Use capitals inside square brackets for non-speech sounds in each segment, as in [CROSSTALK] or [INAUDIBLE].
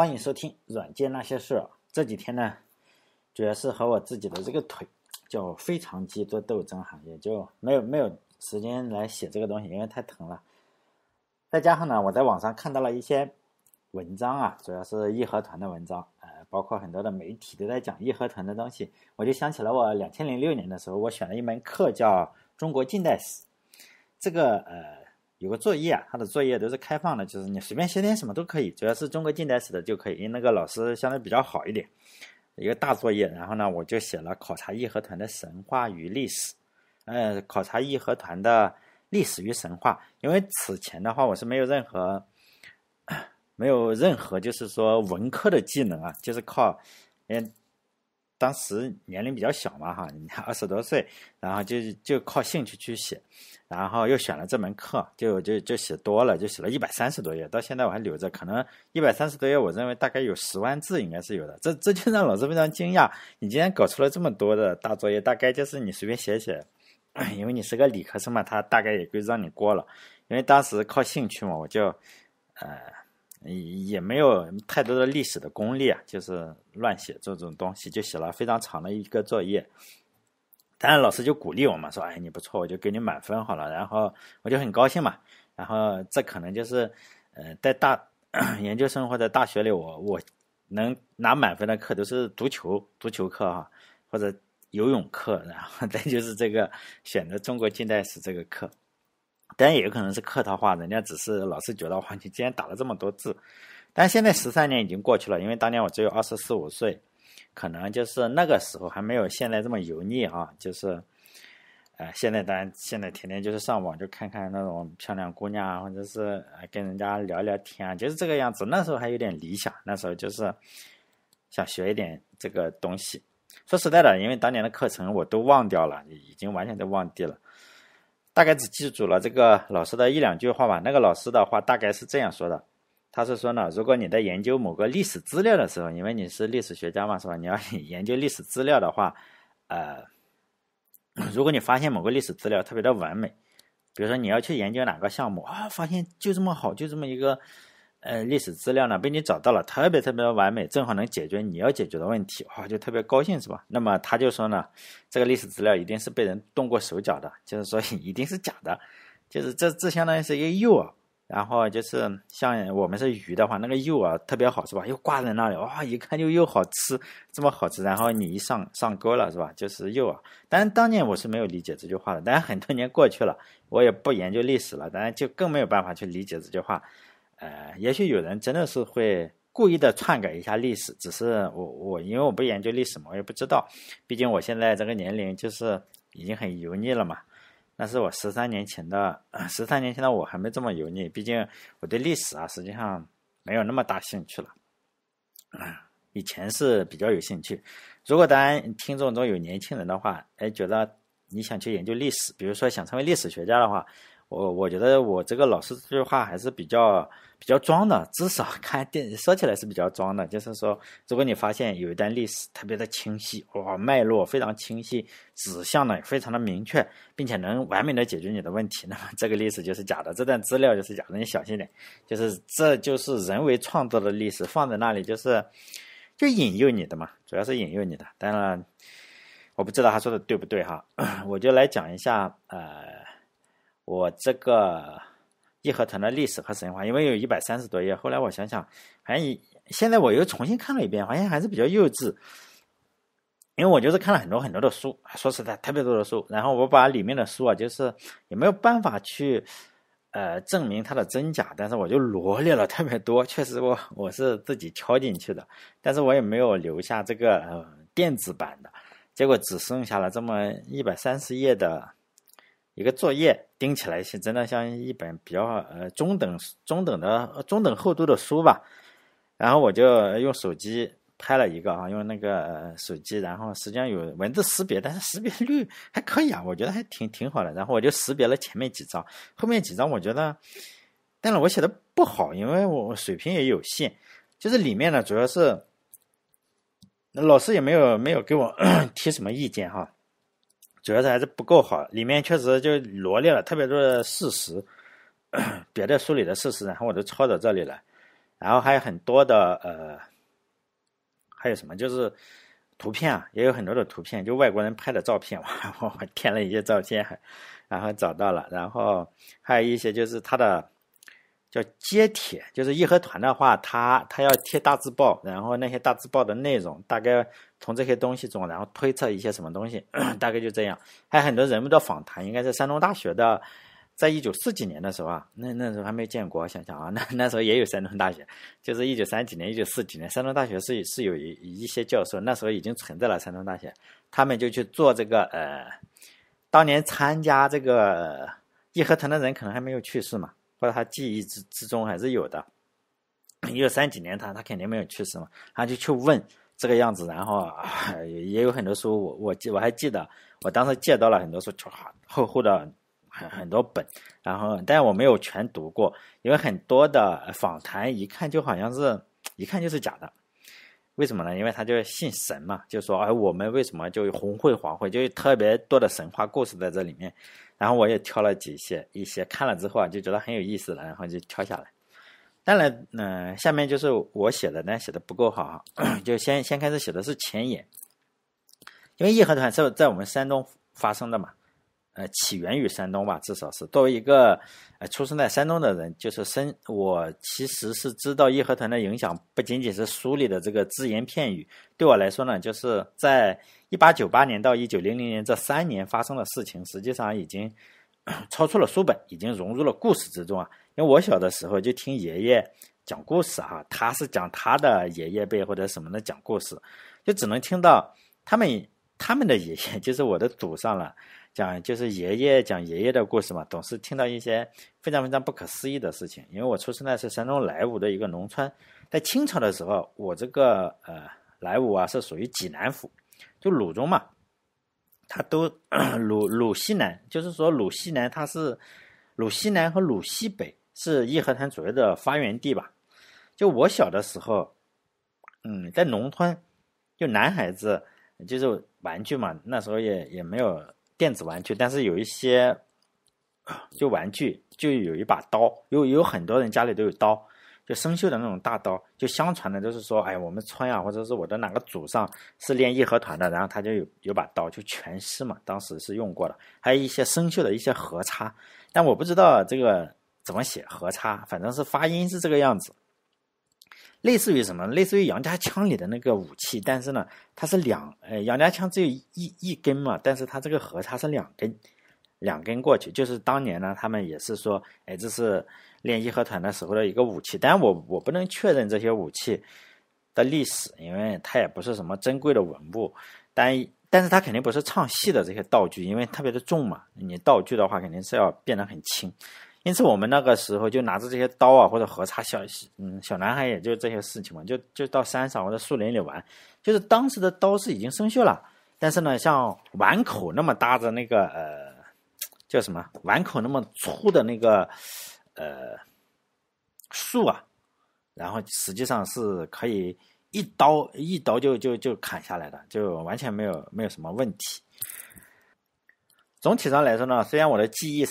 欢迎收听《软件那些事》。这几天呢，主要是和我自己的这个腿就非常激做斗争哈，也就没有没有时间来写这个东西，因为太疼了。再加上呢，我在网上看到了一些文章啊，主要是义和团的文章，呃，包括很多的媒体都在讲义和团的东西，我就想起了我两千零六年的时候，我选了一门课叫中国近代史，这个呃。有个作业啊，他的作业都是开放的，就是你随便写点什么都可以，主要是中国近代史的就可以，因为那个老师相对比较好一点。一个大作业，然后呢，我就写了考察义和团的神话与历史，呃，考察义和团的历史与神话。因为此前的话，我是没有任何，没有任何就是说文科的技能啊，就是靠，嗯。当时年龄比较小嘛，哈，[LAUGHS] 二十多岁，然后就就靠兴趣去写，然后又选了这门课，就就就写多了，就写了一百三十多页，到现在我还留着，可能一百三十多页，我认为大概有十万字应该是有的，这这就让老师非常惊讶，你竟然搞出了这么多的大作业，大概就是你随便写写，[COUGHS] 因为你是个理科生嘛，他大概也就让你过了，因为当时靠兴趣嘛，我就，呃。也也没有太多的历史的功力啊，就是乱写这种东西，就写了非常长的一个作业。当然老师就鼓励我嘛，说：“哎，你不错，我就给你满分好了。”然后我就很高兴嘛。然后这可能就是，呃，在大 [CLEARS THROAT] 研究生或者大学里，我我能拿满分的课都是足球足球课哈，或者游泳课，然后 [LAUGHS] 再就是这个选择中国近代史这个课。当然也有可能是客套话，人家只是老是觉得哇，你竟然打了这么多字。但现在十三年已经过去了，因为当年我只有二十四五岁，可能就是那个时候还没有现在这么油腻啊。就是，呃，现在当然现在天天就是上网就看看那种漂亮姑娘啊，或者是跟人家聊聊天啊，就是这个样子。那时候还有点理想，那时候就是想学一点这个东西。说实在的，因为当年的课程我都忘掉了，已经完全都忘记了。大概只记住了这个老师的一两句话吧。那个老师的话大概是这样说的：他是说呢，如果你在研究某个历史资料的时候，因为你是历史学家嘛，是吧？你要研究历史资料的话，呃，如果你发现某个历史资料特别的完美，比如说你要去研究哪个项目啊，发现就这么好，就这么一个。呃，历史资料呢被你找到了，特别特别的完美，正好能解决你要解决的问题，哇，就特别高兴，是吧？那么他就说呢，这个历史资料一定是被人动过手脚的，就是说一定是假的，就是这这相当于是一个诱饵，然后就是像我们是鱼的话，那个诱饵特别好，是吧？又挂在那里，哇，一看就又好吃，这么好吃，然后你一上上钩了，是吧？就是诱饵。但是当年我是没有理解这句话的，但是很多年过去了，我也不研究历史了，当然就更没有办法去理解这句话。呃，也许有人真的是会故意的篡改一下历史，只是我我因为我不研究历史嘛，我也不知道。毕竟我现在这个年龄就是已经很油腻了嘛。那是我十三年前的，十三年前的我还没这么油腻。毕竟我对历史啊，实际上没有那么大兴趣了。以前是比较有兴趣。如果当然听众中有年轻人的话，哎，觉得你想去研究历史，比如说想成为历史学家的话。我我觉得我这个老师这句话还是比较比较装的，至少 [LAUGHS] 看电说起来是比较装的。就是说，如果你发现有一段历史特别的清晰，哇，脉络非常清晰，指向呢也非常的明确，并且能完美的解决你的问题，那么这个历史就是假的，这段资料就是假的，你小心点。就是这就是人为创造的历史，放在那里就是就引诱你的嘛，主要是引诱你的。当然，我不知道他说的对不对哈，[COUGHS] 我就来讲一下呃。我这个义和团的历史和神话，因为有一百三十多页，后来我想想，好像现在我又重新看了一遍，好像还是比较幼稚。因为我就是看了很多很多的书，说实在特别多的书，然后我把里面的书啊，就是也没有办法去呃证明它的真假，但是我就罗列了特别多，确实我我是自己敲进去的，但是我也没有留下这个呃电子版的，结果只剩下了这么一百三十页的。一个作业盯起来是真的像一本比较呃中等中等的中等厚度的书吧，然后我就用手机拍了一个啊，用那个手机，然后实际上有文字识别，但是识别率还可以啊，我觉得还挺挺好的。然后我就识别了前面几张，后面几张我觉得，但是我写的不好，因为我水平也有限，就是里面呢主要是老师也没有没有给我 [COUGHS] 提什么意见哈。主要是还是不够好，里面确实就罗列了特别多的事实，[CLEARS THROAT] 别的书里的事实，然后我都抄到这里来，然后还有很多的呃，还有什么就是图片啊，也有很多的图片，就外国人拍的照片，[LAUGHS] 我我填了一些照片，然后找到了，然后还有一些就是他的。叫揭帖，就是义和团的话，他他要贴大字报，然后那些大字报的内容，大概从这些东西中，然后推测一些什么东西，[CLEARS THROAT] 大概就这样。还有很多人物的访谈，应该是山东大学的，在一九四几年的时候啊，那那时候还没建国，想想啊，那那时候也有山东大学，就是一九三几年、一九四几年，山东大学是是有一一些教授，那时候已经存在了山东大学，他们就去做这个呃，当年参加这个义和团的人可能还没有去世嘛。或者他记忆之之中还是有的，一九三几年他他肯定没有去世嘛，他就去问这个样子，然后也有很多书，我我记我还记得，我当时借到了很多书，就厚厚的很很多本，然后但我没有全读过，因为很多的访谈一看就好像是一看就是假的，为什么呢？因为他就信神嘛，就说哎我们为什么就红会黄会，就特别多的神话故事在这里面。然后我也挑了几些，一些看了之后啊，就觉得很有意思了，然后就挑下来。当然，嗯，下面就是我写的呢，写的不够好，[CLEARS THROAT] 就先先开始写的是前言。因为义和团是在我们山东发生的嘛，呃，起源于山东吧，至少是作为一个呃出生在山东的人，就是生我其实是知道义和团的影响，不仅仅是书里的这个只言片语，对我来说呢，就是在。一八九八年到一九零零年这三年发生的事情，实际上已经 [COUGHS] 超出了书本，已经融入了故事之中啊。因为我小的时候就听爷爷讲故事哈，他是讲他的爷爷辈或者什么的讲故事，就只能听到他们他们的爷爷，[LAUGHS] 就是我的祖上了，讲就是爷爷讲爷爷的故事嘛，总是听到一些非常非常不可思议的事情。因为我出生在是山东莱芜的一个农村，在清朝的时候，我这个呃莱芜啊是属于济南府。就鲁中嘛，它都 [CLEARS THROAT] 鲁鲁西南，就是说鲁西南它是鲁西南和鲁西北是义和团主要的发源地吧？就我小的时候，嗯，在农村，就男孩子就是玩具嘛，那时候也也没有电子玩具，但是有一些 [CLEARS THROAT] 就玩具就有一把刀，有有很多人家里都有刀。就生锈的那种大刀，就相传的，就是说，哎，我们村啊，或者是我的哪个祖上是练义和团的，然后他就有有把刀，就全尸嘛，当时是用过的。还有一些生锈的一些河叉，但我不知道这个怎么写河叉，反正是发音是这个样子，类似于什么？类似于杨家枪里的那个武器，但是呢，它是两，呃，杨家枪只有一一根嘛，但是它这个河叉是两根，两根过去，就是当年呢，他们也是说，哎，这是。练义和团的时候的一个武器，但我我不能确认这些武器的历史，因为它也不是什么珍贵的文物。但但是它肯定不是唱戏的这些道具，因为特别的重嘛。你道具的话肯定是要变得很轻。因此我们那个时候就拿着这些刀啊，或者河叉小嗯小男孩也就这些事情嘛，就就到山上或者树林里玩。就是当时的刀是已经生锈了，但是呢，像碗口那么大的那个呃叫什么碗口那么粗的那个。呃，树啊，然后实际上是可以一刀一刀就就就砍下来的，就完全没有没有什么问题。总体上来说呢，虽然我的记忆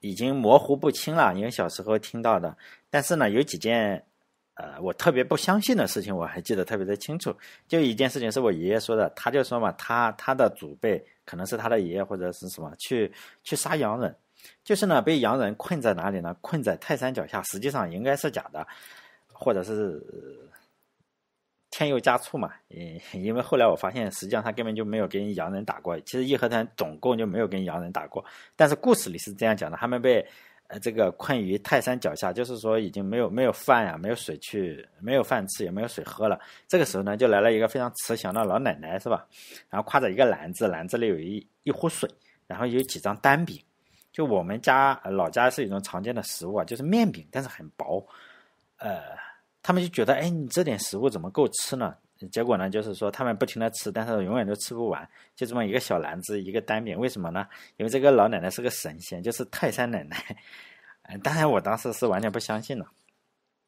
已经模糊不清了，因为小时候听到的，但是呢，有几件呃我特别不相信的事情，我还记得特别的清楚。就一件事情是我爷爷说的，他就说嘛，他他的祖辈可能是他的爷爷或者是什么去去杀洋人。就是呢，被洋人困在哪里呢？困在泰山脚下，实际上应该是假的，或者是添油加醋嘛。嗯，因为后来我发现，实际上他根本就没有跟洋人打过。其实义和团总共就没有跟洋人打过，但是故事里是这样讲的：他们被呃这个困于泰山脚下，就是说已经没有没有饭呀，没有水去，没有饭吃，也没有水喝了。这个时候呢，就来了一个非常慈祥的老奶奶，是吧？然后挎着一个篮子，篮子里有一一壶水，然后有几张单饼。就我们家老家是一种常见的食物啊，就是面饼，但是很薄。呃，他们就觉得，哎，你这点食物怎么够吃呢？结果呢，就是说他们不停的吃，但是永远都吃不完，就这么一个小篮子，一个单饼。为什么呢？因为这个老奶奶是个神仙，就是泰山奶奶。[LAUGHS] 当然我当时是完全不相信的，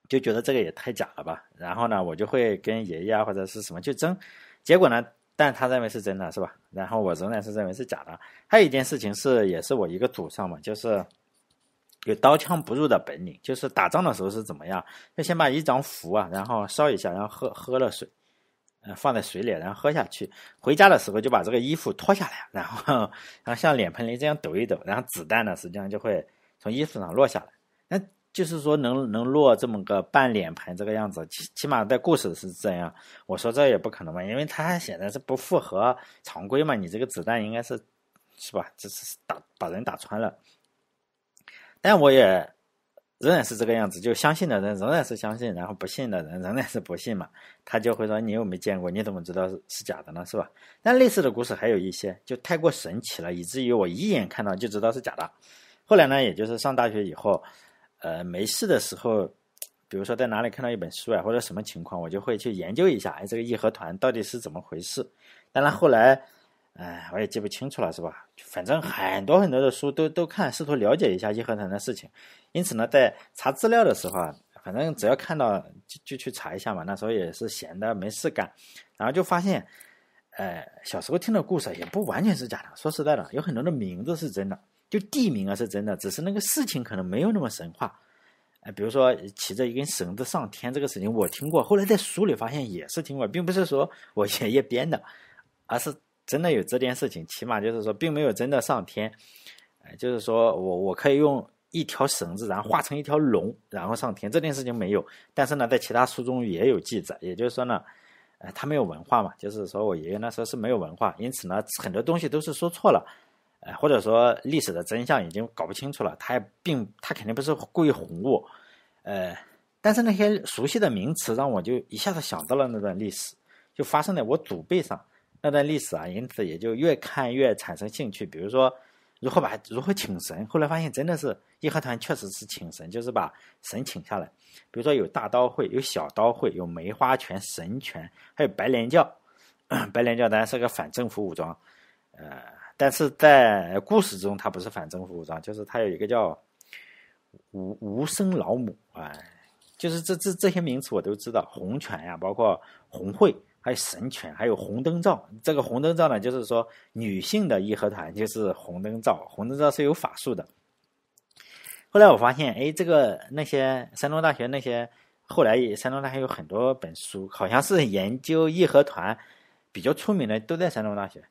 就觉得这个也太假了吧。然后呢，我就会跟爷爷啊或者是什么去争，结果呢？但他认为是真的，是吧？然后我仍然是认为是假的。还有一件事情是，也是我一个祖上嘛，就是有刀枪不入的本领，就是打仗的时候是怎么样？要先把一张符啊，然后烧一下，然后喝喝了水，呃，放在水里，然后喝下去。回家的时候就把这个衣服脱下来，然后然后像脸盆里这样抖一抖，然后子弹呢实际上就会从衣服上落下来。就是说能能落这么个半脸盆这个样子，起起码在故事是这样。我说这也不可能嘛，因为它显然是不符合常规嘛。你这个子弹应该是是吧？这是打把人打穿了。但我也仍然是这个样子，就相信的人仍然是相信，然后不信的人仍然是不信嘛。他就会说：“你又没见过，你怎么知道是是假的呢？是吧？”但类似的故事还有一些，就太过神奇了，以至于我一眼看到就知道是假的。后来呢，也就是上大学以后，呃，没事的时候，比如说在哪里看到一本书啊，或者什么情况，我就会去研究一下，哎，这个义和团到底是怎么回事。当然后来。哎，我也记不清楚了，是吧？反正很多很多的书都都看，试图了解一下义和团的事情。因此呢，在查资料的时候啊，反正只要看到就就去查一下嘛。那时候也是闲的没事干，然后就发现，呃，小时候听的故事也不完全是假的。说实在的，有很多的名字是真的，就地名啊是真的，只是那个事情可能没有那么神话。哎，比如说骑着一根绳子上天这个事情，我听过，后来在书里发现也是听过，并不是说我爷爷编的，而是。真的有这件事情，起码就是说，并没有真的上天，呃，就是说我我可以用一条绳子，然后画成一条龙，然后上天，这件事情没有。但是呢，在其他书中也有记载，也就是说呢，呃，他没有文化嘛，就是说我爷爷那时候是没有文化，因此呢，很多东西都是说错了，呃，或者说历史的真相已经搞不清楚了。他也并他肯定不是故意哄我，呃，但是那些熟悉的名词让我就一下子想到了那段历史，就发生在我祖辈上。那段历史啊，因此也就越看越产生兴趣。比如说，如何把如何请神，后来发现真的是义和团确实是请神，就是把神请下来。比如说有大刀会，有小刀会，有梅花拳、神拳，还有白莲教。[COUGHS] 白莲教当然是个反政府武装，呃，但是在故事中它不是反政府武装，就是它有一个叫无无声老母啊，就是这这这些名词我都知道，红拳呀，包括红会。还有神拳，还有红灯照。这个红灯照呢，就是说女性的义和团就是红灯照。红灯照是有法术的。后来我发现，哎，这个那些山东大学那些，后来山东大学有很多本书，好像是研究义和团比较出名的，都在山东大学。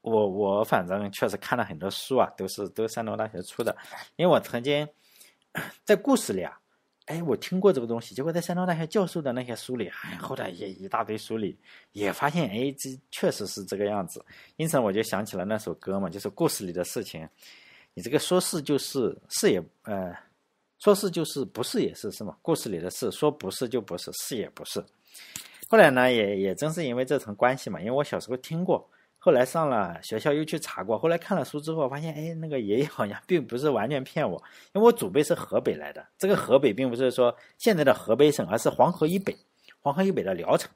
我我反正确实看了很多书啊，都是都山东大学出的。因为我曾经在故事里啊。哎，我听过这个东西，结果在山东大学教授的那些书里，哎，后来也一大堆书里也发现，哎，这确实是这个样子。因此我就想起了那首歌嘛，就是故事里的事情，你这个说是就是，是也，呃，说是就是，不是也是，是吗？故事里的事，说不是就不是，是也不是。后来呢，也也正是因为这层关系嘛，因为我小时候听过。后来上了学校又去查过，后来看了书之后发现，哎，那个爷爷好像并不是完全骗我，因为我祖辈是河北来的，这个河北并不是说现在的河北省，而是黄河以北，黄河以北的聊城，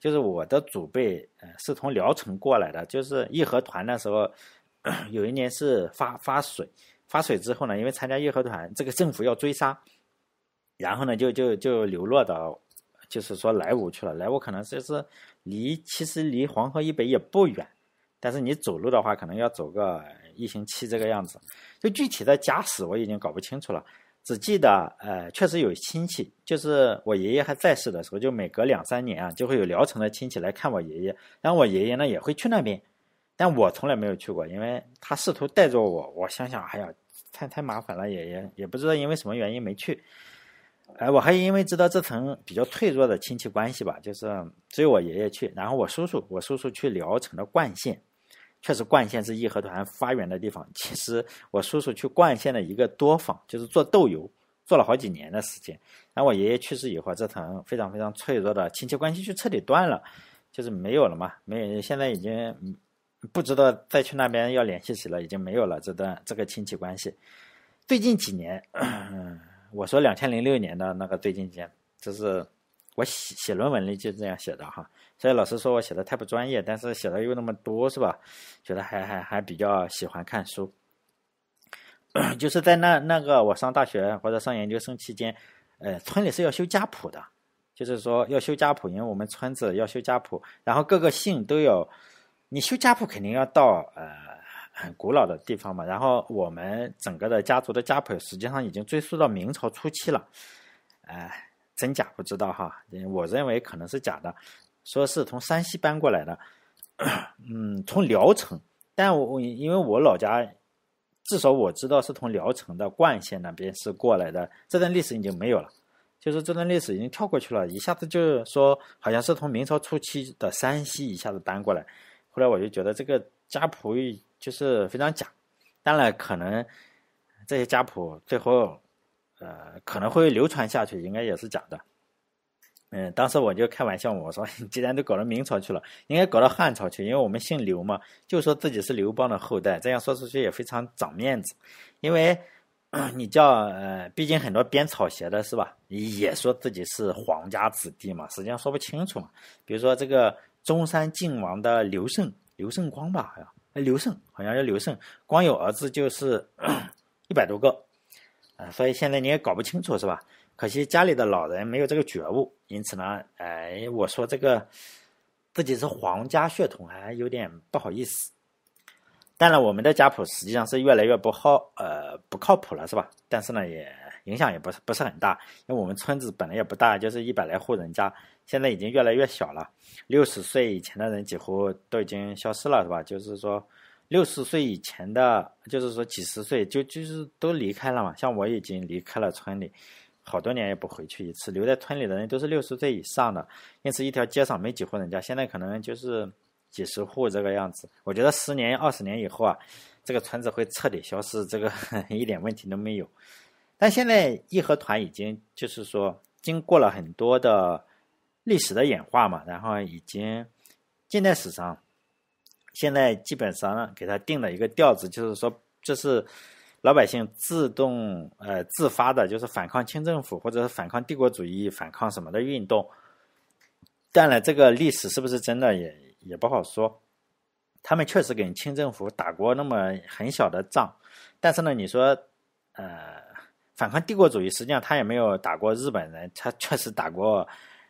就是我的祖辈，呃，是从聊城过来的，就是义和团那时候，有一年是发发水，发水之后呢，因为参加义和团，这个政府要追杀，然后呢，就就就流落到。就是说莱芜去了，莱芜可能就是离其实离黄河以北也不远，但是你走路的话，可能要走个一星期这个样子。就具体的家史我已经搞不清楚了，只记得呃，确实有亲戚，就是我爷爷还在世的时候，就每隔两三年啊，就会有聊城的亲戚来看我爷爷，然后我爷爷呢也会去那边，但我从来没有去过，因为他试图带着我，我想想，哎呀，太太麻烦了，也也也不知道因为什么原因没去。哎，我还因为知道这层比较脆弱的亲戚关系吧，就是只有我爷爷去，然后我叔叔，我叔叔去聊城的冠县，确实冠县是义和团发源的地方。其实我叔叔去冠县的一个作坊，就是做豆油，做了好几年的时间。然后我爷爷去世以后，这层非常非常脆弱的亲戚关系就彻底断了，就是没有了嘛，没有，现在已经不知道再去那边要联系谁了，已经没有了这段这个亲戚关系。最近几年。[CLEARS THROAT] 我说两千零六年的那个最近几年，就是我写写论文里就这样写的哈，所以老师说我写的太不专业，但是写的又那么多是吧？觉得还还还比较喜欢看书，[COUGHS] 就是在那那个我上大学或者上研究生期间，呃，村里是要修家谱的，就是说要修家谱，因为我们村子要修家谱，然后各个姓都有，你修家谱肯定要到呃很古老的地方嘛。然后我们整个的家族的家谱实际上已经追溯到明朝初期了，哎，真假不知道哈，我认为可能是假的，说是从山西搬过来的，[CLEARS THROAT] 嗯，从聊城，但我因为我老家。至少我知道是从聊城的冠县那边是过来的，这段历史已经没有了，就是这段历史已经跳过去了，一下子就是说好像是从明朝初期的山西一下子搬过来，后来我就觉得这个家谱就是非常假，当然可能这些家谱最后呃可能会流传下去，应该也是假的。嗯，当时我就开玩笑，我说 [LAUGHS] 既然都搞到明朝去了，应该搞到汉朝去，因为我们姓刘嘛，就说自己是刘邦的后代，这样说出去也非常长面子。因为 [COUGHS] 你叫呃，毕竟很多编草鞋的是吧，也说自己是皇家子弟嘛，实际上说不清楚嘛。比如说这个中山靖王的刘胜，刘胜光吧，好像，刘胜好像叫刘胜，光有儿子就是 [COUGHS] 一百多个，啊，所以现在你也搞不清楚是吧？可惜家里的老人没有这个觉悟，因此呢，哎，我说这个自己是皇家血统还有点不好意思。当然，我们的家谱实际上是越来越不好，呃，不靠谱了，是吧？但是呢，也影响也不是不是很大，因为我们村子本来也不大，就是一百来户人家，现在已经越来越小了。六十岁以前的人几乎都已经消失了，是吧？就是说，六十岁以前的，就是说几十岁就就是都离开了嘛。像我已经离开了村里。好多年也不回去一次，留在村里的人都是六十岁以上的，因此一条街上没几户人家，现在可能就是几十户这个样子。我觉得十年、二十年以后啊，这个村子会彻底消失，这个 [LAUGHS] 一点问题都没有。但现在义和团已经就是说经过了很多的历史的演化嘛，然后已经近代史上现在基本上给他定了一个调子，就是说这是。老百姓自动呃自发的，就是反抗清政府或者是反抗帝国主义、反抗什么的运动。当然，这个历史是不是真的也也不好说。他们确实跟清政府打过那么很小的仗，但是呢，你说呃反抗帝国主义，实际上他也没有打过日本人，他确实打过。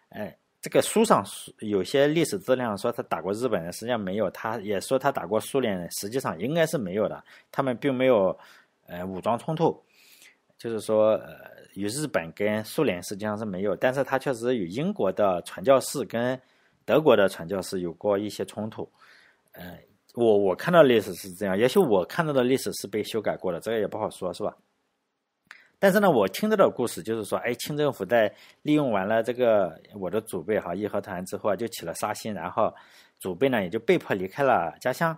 哎，这个书上有些历史资料说他打过日本人，实际上没有。他也说他打过苏联人，实际上应该是没有的。他们并没有。呃，武装冲突，就是说，呃，与日本跟苏联实际上是没有，但是他确实与英国的传教士跟德国的传教士有过一些冲突。呃，我我看到历史是这样，也许我看到的历史是被修改过的，这个也不好说，是吧？但是呢，我听到的故事就是说，哎，清政府在利用完了这个我的祖辈哈义和团之后啊，就起了杀心，然后祖辈呢也就被迫离开了家乡。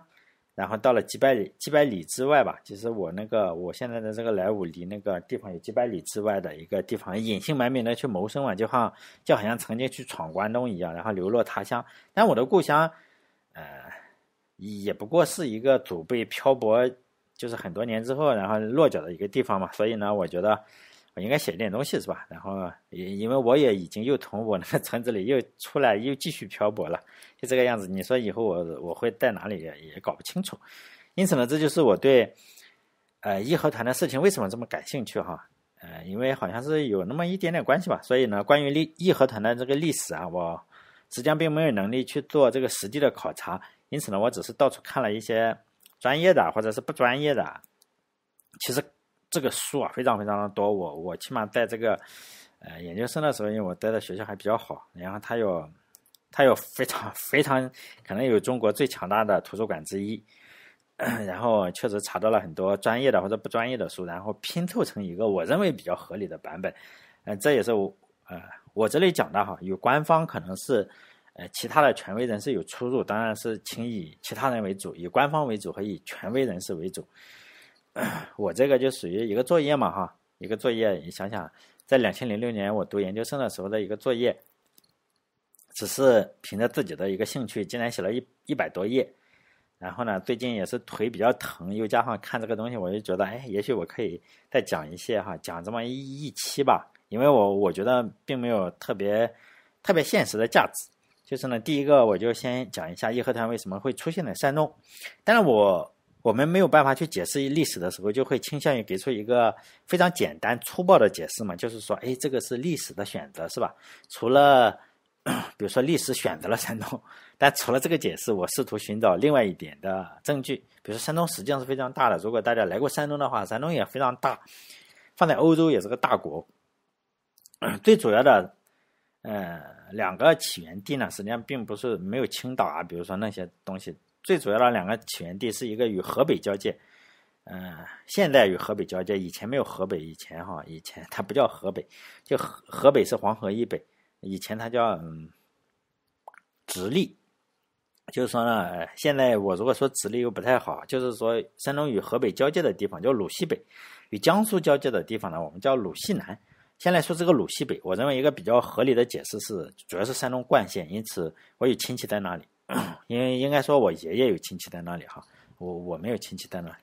然后到了几百里几百里之外吧，其实我那个我现在的这个莱芜离那个地方有几百里之外的一个地方，隐姓埋名的去谋生嘛，就像就好像曾经去闯关东一样，然后流落他乡。但我的故乡，呃，也不过是一个祖辈漂泊，就是很多年之后然后落脚的一个地方嘛。所以呢，我觉得。我应该写一点东西是吧？然后，也因为我也已经又从我那个村子里又出来，又继续漂泊了，就这个样子。你说以后我我会在哪里也也搞不清楚。因此呢，这就是我对呃义和团的事情为什么这么感兴趣哈？呃，因为好像是有那么一点点关系吧。所以呢，关于义义和团的这个历史啊，我实际上并没有能力去做这个实地的考察。因此呢，我只是到处看了一些专业的或者是不专业的，其实。这个书啊，非常非常的多。我我起码在这个呃研究生的时候，因为我待的学校还比较好，然后它有它有非常 [LAUGHS] 非常可能有中国最强大的图书馆之一。[COUGHS] 然后确实查到了很多专业的或者不专业的书，然后拼凑成一个我认为比较合理的版本。嗯，这也是我呃我这里讲的哈，有官方可能是呃其他的权威人士有出入，当然是请以其他人为主，以官方为主和以权威人士为主。[CLEARS THROAT] 我这个就属于一个作业嘛，哈，一个作业。你想想，在两千零六年我读研究生的时候的一个作业，只是凭着自己的一个兴趣，竟然写了一一百多页。然后呢，最近也是腿比较疼，又加上看这个东西，我就觉得，哎，也许我可以再讲一些哈，讲这么一一期吧。因为我我觉得并没有特别特别现实的价值。就是呢，第一个我就先讲一下义和团为什么会出现在山东。但是我。我们没有办法去解释历史的时候，就会倾向于给出一个非常简单粗暴的解释嘛，就是说，哎，这个是历史的选择，是吧？除了 [COUGHS] 比如说历史选择了山东，但除了这个解释，我试图寻找另外一点的证据。比如说山东实际上是非常大的，如果大家来过山东的话，山东也非常大，放在欧洲也是个大国。最主要的，呃，两个起源地呢，实际上并不是没有青岛啊，比如说那些东西。最主要的两个起源地是一个与河北交界，嗯，现在与河北交界，以前没有河北，以前哈，以前它不叫河北，就河河北是黄河以北，以前它叫。直隶，就是说呢，现在我如果说直隶又不太好，就是说山东与河北交界的地方叫鲁西北，与江苏交界的地方呢，我们叫鲁西南。先来说这个鲁西北，我认为一个比较合理的解释是，主要是山东冠县，因此我有亲戚在那里，[CLEARS THROAT] 因为应该说我爷爷有亲戚在那里哈，我我没有亲戚在那里。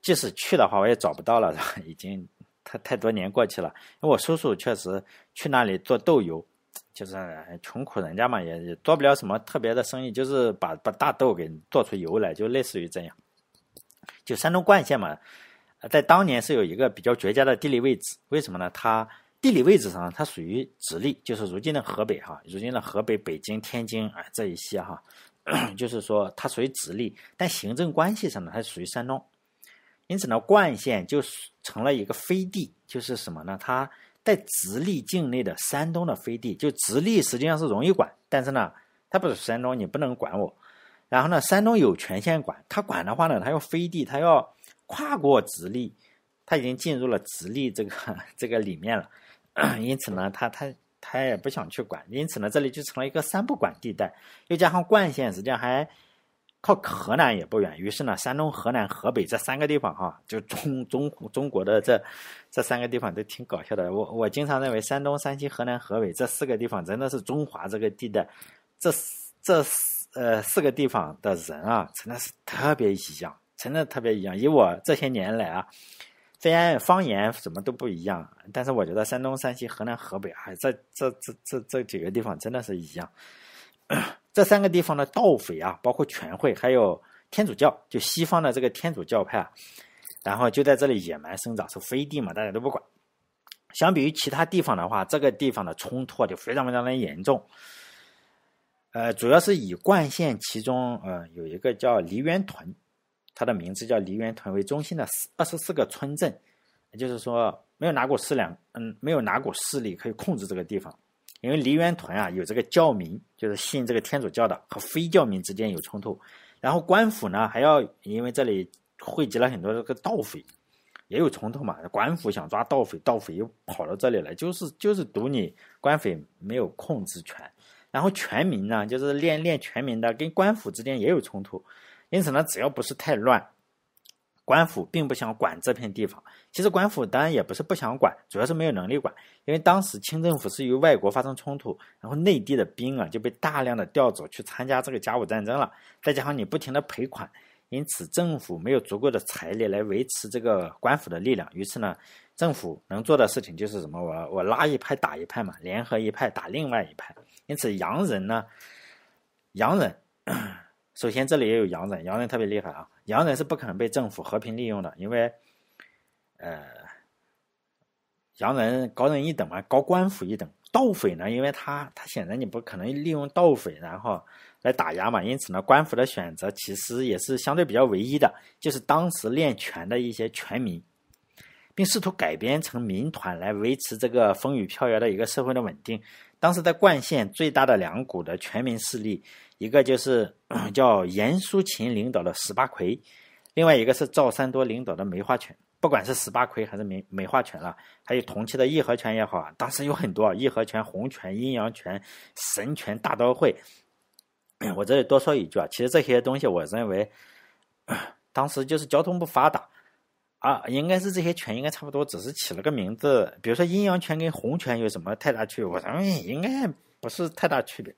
即使去的话，我也找不到了，[LAUGHS] 已经太太多年过去了。因为我叔叔确实去那里做豆油。就是穷苦人家嘛，也也做不了什么特别的生意，就是把把大豆给做出油来，就类似于这样。就山东冠县嘛，在当年是有一个比较绝佳的地理位置，为什么呢？它地理位置上它属于直隶，就是如今的河北哈，如今的河北、北京、天津啊这一些哈，[COUGHS] 就是说它属于直隶，但行政关系上呢，它属于山东。因此呢，冠县就成了一个飞地，就是什么呢？它。在直隶境内的山东的飞地，就直隶实际上是容易管，但是呢，它不是山东，你不能管我。然后呢，山东有权限管，他管的话呢，他要飞地，他要跨过直隶，他已经进入了直隶这个 [LAUGHS] 这个里面了。[CLEARS THROAT] 因此呢，他他他也不想去管，因此呢，这里就成了一个三不管地带。又加上冠县，实际上还。靠河南也不远，于是呢，山东、河南、河北这三个地方哈，就中中中国的这这三个地方都挺搞笑的。我我经常认为，山东、山西、河南、河北这四个地方真的是中华这个地带，这这呃四个地方的人啊，真的是特别一样，真的特别一样。以我这些年来啊，虽然方言什么都不一样，但是我觉得山东、山西、河南、河北啊，这这这这这几个地方真的是一样。[COUGHS] 这三个地方的盗匪啊，包括全会，还有天主教，就西方的这个天主教派啊，然后就在这里野蛮生长，是飞地嘛，大家都不管。相比于其他地方的话，这个地方的冲突就非常非常的严重。呃，主要是以冠县其中呃有一个叫梨园屯，它的名字叫梨园屯为中心的四二十四个村镇，也就是说没有哪股势力，嗯，没有哪股势力可以控制这个地方。因为梨园屯啊，有这个教民，就是信这个天主教的，和非教民之间有冲突。然后官府呢，还要因为这里汇集了很多这个盗匪，也有冲突嘛。官府想抓盗匪，盗匪又跑到这里来，就是就是赌你官匪没有控制权。然后全民呢，就是练练全民的，跟官府之间也有冲突。因此呢，只要不是太乱。官府并不想管这片地方，其实官府当然也不是不想管，主要是没有能力管。因为当时清政府是与外国发生冲突，然后内地的兵啊就被大量的调走去参加这个甲午战争了，再加上你不停的赔款，因此政府没有足够的财力来维持这个官府的力量。于是呢，政府能做的事情就是什么？我我拉一派打一派嘛，联合一派打另外一派。因此洋人呢，洋人。首先，这里也有洋人，洋人特别厉害啊！洋人是不可能被政府和平利用的，因为，呃，洋人高人一等嘛，高官府一等。盗匪呢，因为他他显然你不可能利用盗匪然后来打压嘛，因此呢，官府的选择其实也是相对比较唯一的，就是当时练拳的一些拳民，并试图改编成民团来维持这个风雨飘摇的一个社会的稳定。当时在冠县最大的两股的全民势力。一个就是 [CLEARS THROAT] 叫严淑琴领导的十八魁，另外一个是赵三多领导的梅花拳。不管是十八魁还是梅梅花拳了，还有同期的义和拳也好啊，当时有很多义和拳、洪拳、阴阳拳、神拳、大刀会。我这里多说一句啊，其实这些东西我认为，[CLEARS THROAT] 当时就是交通不发达啊，应该是这些拳应该差不多，只是起了个名字。比如说阴阳拳跟洪拳有什么太大区别？我认为应该不是太大区别。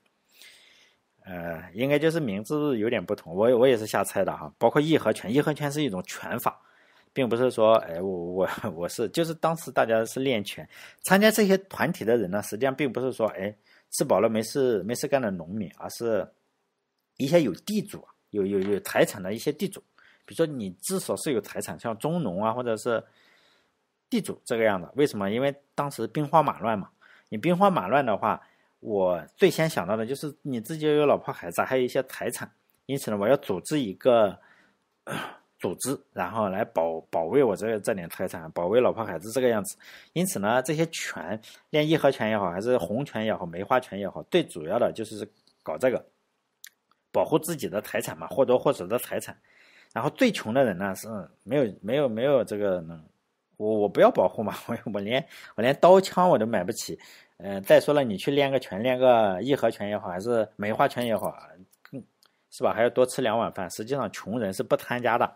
呃，应该就是名字有点不同，我我也是瞎猜的哈。包括义和拳，义和拳是一种拳法，并不是说，哎，我我 [LAUGHS] 我是就是当时大家是练拳，参加这些团体的人呢，实际上并不是说，哎，吃饱了没事没事干的农民，而是一些有地主，有有有财产的一些地主，比如说你至少是有财产，像中农啊，或者是地主这个样的。为什么？因为当时兵荒马乱嘛，你兵荒马乱的话。我最先想到的就是你自己有老婆孩子，还有一些财产，因此呢，我要组织一个组织，然后来保保卫我这个这点财产，保卫老婆孩子这个样子。因此呢，这些权，练义和拳也好，还是红拳也好，梅花拳也好，最主要的就是搞这个，保护自己的财产嘛，或多或少的财产。然后最穷的人呢，是没有没有没有这个能，我我不要保护嘛，[LAUGHS] 我我连我连刀枪我都买不起。嗯，再说了，你去练个拳，练个义和拳也好，还是梅花拳也好，更是吧？还要多吃两碗饭。实际上，穷人是不参加的，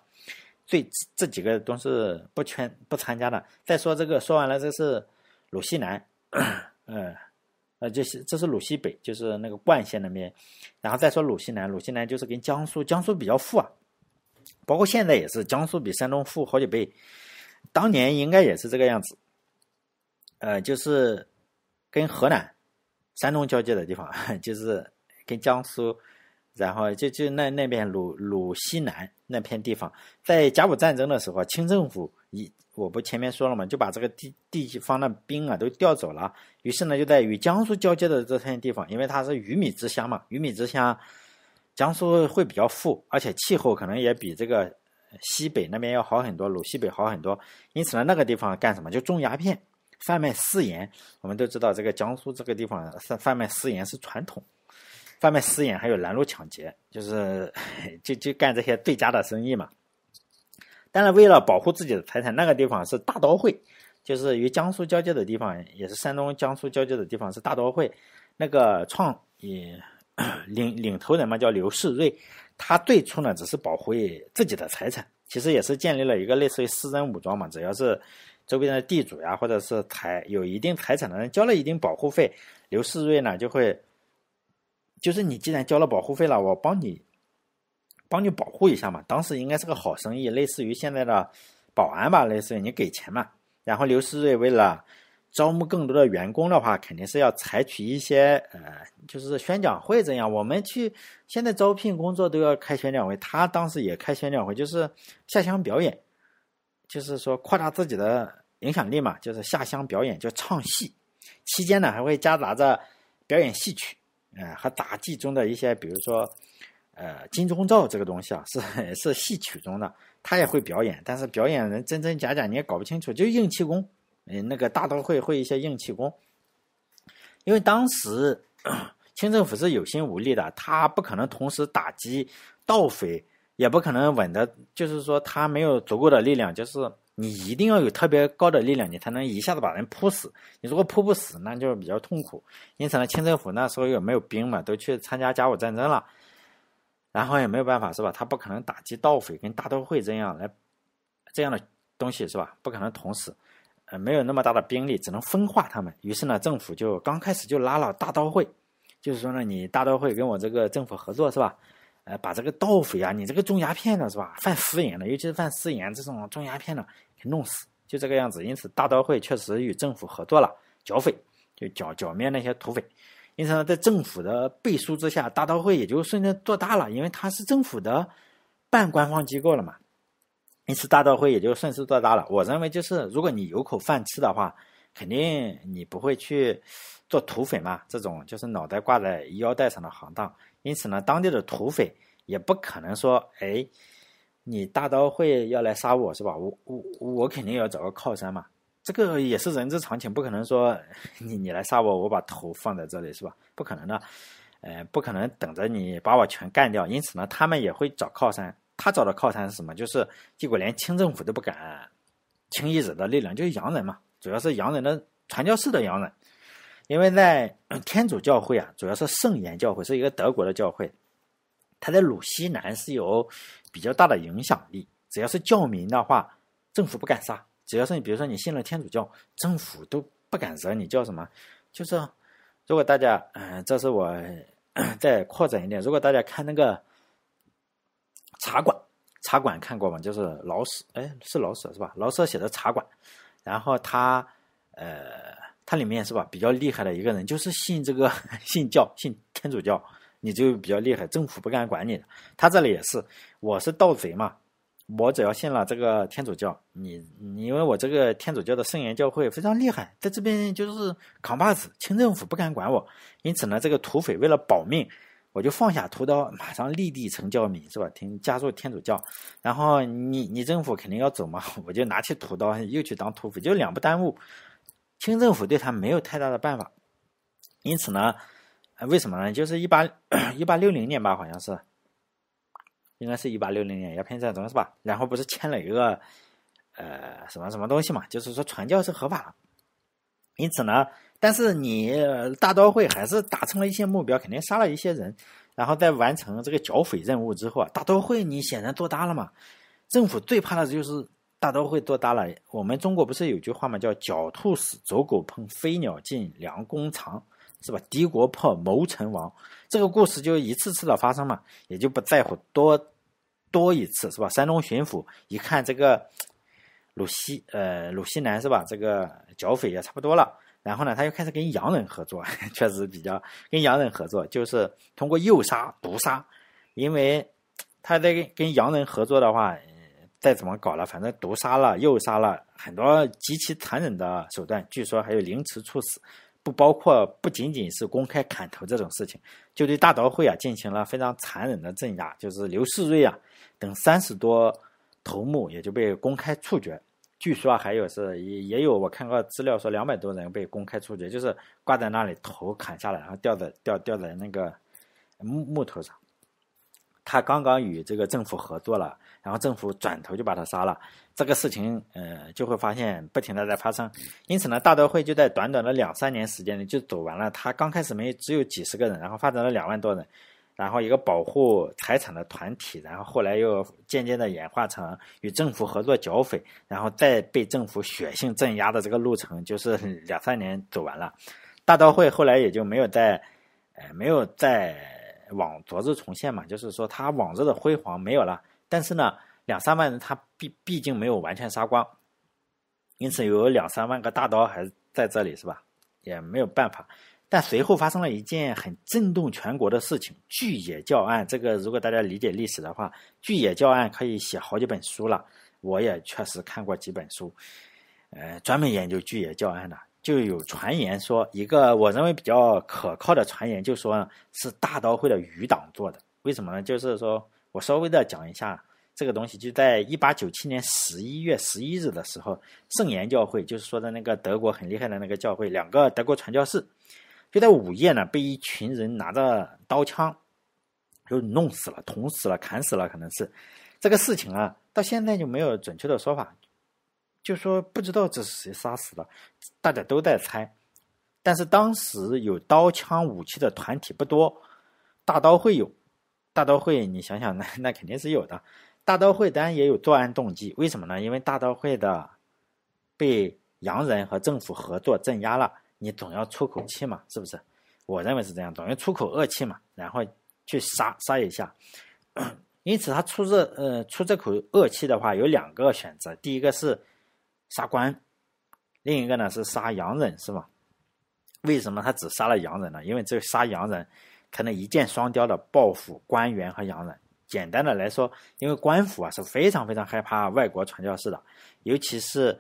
最这几个都是不圈不参加的。再说这个，说完了，这是鲁西南，嗯，呃，这是这是鲁西北，就是那个冠县那边。然后再说鲁西南，鲁西南就是跟江苏，江苏比较富啊，包括现在也是，江苏比山东富好几倍。当年应该也是这个样子，呃，就是。跟河南、山东交界的地方，[LAUGHS] 就是跟江苏，然后就就那那边鲁鲁西南那片地方，在甲午战争的时候，清政府一我不前面说了嘛，就把这个地地方的兵啊都调走了。于是呢，就在与江苏交界的这片地方，因为它是鱼米之乡嘛，鱼米之乡，江苏会比较富，而且气候可能也比这个西北那边要好很多，鲁西北好很多。因此呢，那个地方干什么？就种鸦片。贩卖私盐，我们都知道这个江苏这个地方贩卖私盐是传统，贩卖私盐还有拦路抢劫，就是 [LAUGHS] 就就干这些最佳的生意嘛。当然，为了保护自己的财产，那个地方是大刀会，就是与江苏交界的地方，也是山东江苏交界的地方是大刀会。那个创也 [COUGHS] 领领头人嘛，叫刘世瑞，他最初呢只是保护自己的财产，其实也是建立了一个类似于私人武装嘛，只要是。周边的地主呀，或者是财有一定财产的人交了一定保护费，刘世瑞呢就会，就是你既然交了保护费了，我帮你，帮你保护一下嘛。当时应该是个好生意，类似于现在的保安吧，类似于你给钱嘛。然后刘世瑞为了招募更多的员工的话，肯定是要采取一些呃，就是宣讲会这样。我们去现在招聘工作都要开宣讲会，他当时也开宣讲会，就是下乡表演。就是说扩大自己的影响力嘛，就是下乡表演，就唱戏，期间呢还会夹杂着表演戏曲，呃，和杂技中的一些，比如说，呃，金钟罩这个东西啊，[LAUGHS] 是是戏曲中的，他也会表演，但是表演人真真假假你也搞不清楚，就硬气功，嗯，那个大刀会会一些硬气功，因为当时 [COUGHS] 清政府是有心无力的，他不可能同时打击盗匪。也不可能稳的，就是说他没有足够的力量，就是你一定要有特别高的力量，你才能一下子把人扑死。你如果扑不死，那就比较痛苦。因此呢，清政府那时候也没有兵嘛，都去参加甲午战争了，然后也没有办法，是吧？他不可能打击盗匪跟大都会这样来这样的东西，是吧？不可能同时，呃，没有那么大的兵力，只能分化他们。于是呢，政府就刚开始就拉了大刀会，就是说呢，你大刀会跟我这个政府合作，是吧？呃，把这个盗匪啊，你这个种鸦片的是吧？贩私盐的，尤其是贩私盐这种种鸦片的，给弄死，就这个样子。因此，大刀会确实与政府合作了，剿匪，就剿剿灭那些土匪。因此呢，在政府的背书之下，大刀会也就顺着做大了，因为它是政府的半官方机构了嘛。因此，大刀会也就顺势做大了。我认为，就是如果你有口饭吃的话，肯定你不会去做土匪嘛，这种就是脑袋挂在腰带上的行当。因此呢，当地的土匪也不可能说，哎，你大刀会要来杀我是吧？我我我肯定要找个靠山嘛，这个也是人之常情，不可能说你你来杀我，我把头放在这里是吧？不可能的，呃，不可能等着你把我全干掉。因此呢，他们也会找靠山。他找的靠山是什么？就是结果连清政府都不敢轻易惹的力量，就是洋人嘛，主要是洋人的传教士的洋人。因为在天主教会啊，主要是圣言教会是一个德国的教会，他在鲁西南是有比较大的影响力。只要是教民的话，政府不敢杀；只要是你，比如说你信了天主教，政府都不敢惹你。叫什么？就是如果大家，嗯，这是我再扩展一点。如果大家看那个茶馆，茶馆看过吗？就是老舍，哎，是老舍是吧？老舍写的茶馆，然后他，呃。它里面是吧比较厉害的一个人，就是信这个信教信天主教，你就比较厉害，政府不敢管你。他这里也是，我是盗贼嘛，我只要信了这个天主教，你你因为我这个天主教的圣言教会非常厉害，在这边就是扛把子，清政府不敢管我，因此呢，这个土匪为了保命，我就放下屠刀，马上立地成教民，是吧？听加入天主教，然后你你政府肯定要走嘛，[LAUGHS] 我就拿起屠刀又去当土匪，就两不耽误。清政府对他没有太大的办法，因此呢，为什么呢？就是一八一八六零年吧，好像是。应该是一八六零年鸦片战争是吧？然后不是签了一个，呃，什么什么东西嘛？就是说传教是合法的。因此呢，但是你大刀会还是达成了一些目标，肯定杀了一些人。然后在完成这个剿匪任务之后啊，大刀会你显然做大了嘛？政府最怕的就是大刀会做大了。我们中国不是有句话嘛，叫“狡兔死，走狗烹，飞鸟尽，良弓藏”，是吧？敌国破，谋臣亡。这个故事就一次次的发生嘛，也就不在乎多多一次是吧？山东巡抚一看这个鲁西呃鲁西南是吧？这个剿匪也差不多了，然后呢，他又开始跟洋人合作，[LAUGHS] 确实比较跟洋人合作，就是通过诱杀、毒杀，因为他在跟跟洋人合作的话，再怎么搞了，反正毒杀了、诱杀了很多极其残忍的手段，据说还有凌迟处死。不包括不仅仅是公开砍头这种事情，就对大刀会啊进行了非常残忍的镇压，就是刘世瑞啊等三十多头目也就被公开处决。据说还有是也也有我看过资料说两百多人被公开处决，就是挂在那里头砍下来，然后吊在吊吊在那个木木头上。他刚刚与这个政府合作了，然后政府转头就把他杀了。这个事情，呃，就会发现不停的在发生。因此呢，大都会就在短短的两三年时间里就走完了。他刚开始没只有几十个人，然后发展了两万多人，然后一个保护财产的团体，然后后来又渐渐的演化成与政府合作剿匪，然后再被政府血性镇压的这个路程，就是两三年走完了。大刀会后来也就没有再，呃，没有再。往昨日重现嘛，就是说他往日的辉煌没有了，但是呢，两三万人他毕毕竟没有完全杀光，因此有两三万个大刀还在这里是吧？也没有办法。但随后发生了一件很震动全国的事情——巨野教案。这个如果大家理解历史的话，巨野教案可以写好几本书了。我也确实看过几本书，呃，专门研究巨野教案的。就有传言说，一个我认为比较可靠的传言，就说是大刀会的余党做的。为什么呢？就是说我稍微的讲一下这个东西。就在一八九七年十一月十一日的时候，圣言教会，就是说的那个德国很厉害的那个教会，两个德国传教士，就在午夜呢，被一群人拿着刀枪就弄死了、捅死了、砍死了，可能是这个事情啊，到现在就没有准确的说法。就说不知道这是谁杀死的，大家都在猜。但是当时有刀枪武器的团体不多，大刀会有，大刀会你想想，那那肯定是有的。大刀会当然也有作案动机，为什么呢？因为大刀会的被洋人和政府合作镇压了，你总要出口气嘛，是不是？我认为是这样，总要出口恶气嘛，然后去杀杀一下。[CLEARS THROAT] 因此他出这呃出这口恶气的话，有两个选择，第一个是。杀官，另一个呢是杀洋人，是吧？为什么他只杀了洋人呢？因为这个杀洋人，才能一箭双雕的报复官员和洋人。简单的来说，因为官府啊是非常非常害怕外国传教士的，尤其是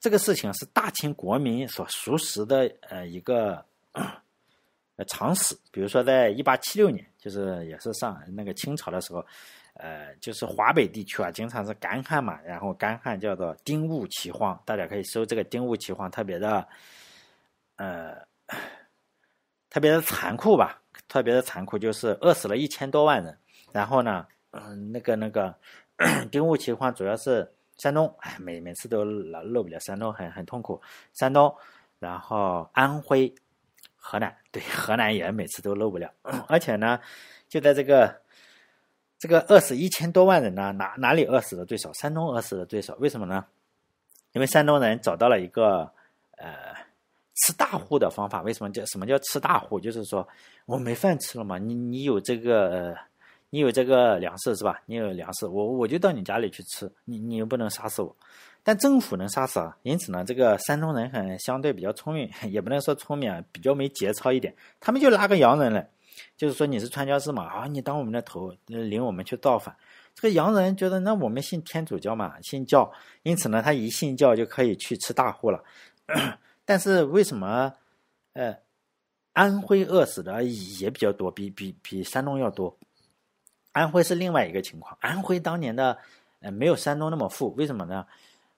这个事情是大清国民所熟识的呃一个呃常识。比如说，在一八七六年，就是也是上那个清朝的时候。呃，就是华北地区啊，经常是干旱嘛，然后干旱叫做丁戊奇荒，大家可以搜这个丁戊奇荒，特别的，呃，特别的残酷吧，特别的残酷，就是饿死了一千多万人。然后呢，嗯，那个那个 [COUGHS] 丁戊奇荒主要是山东，哎，每每次都漏漏不了，山东很很痛苦，山东，然后安徽、河南，对，河南也每次都漏不了，而且呢，就在这个。这个饿死一千多万人呢，哪哪里饿死的最少？山东饿死的最少，为什么呢？因为山东人找到了一个呃吃大户的方法。为什么叫什么叫吃大户？就是说我没饭吃了嘛，你你有这个你有这个粮食是吧？你有粮食，我我就到你家里去吃，你你又不能杀死我，但政府能杀死啊。因此呢，这个山东人很相对比较聪明，[LAUGHS] 也不能说聪明啊，比较没节操一点，他们就拉个洋人来。就是说你是传教士嘛啊，你当我们的头领我们去造反，这个洋人觉得，那我们信天主教嘛，信教，因此呢，他一信教就可以去吃大户了。[CLEARS THROAT] 但是为什么，呃，安徽饿死的也比较多，比比比山东要多？安徽是另外一个情况，安徽当年的呃没有山东那么富，为什么呢？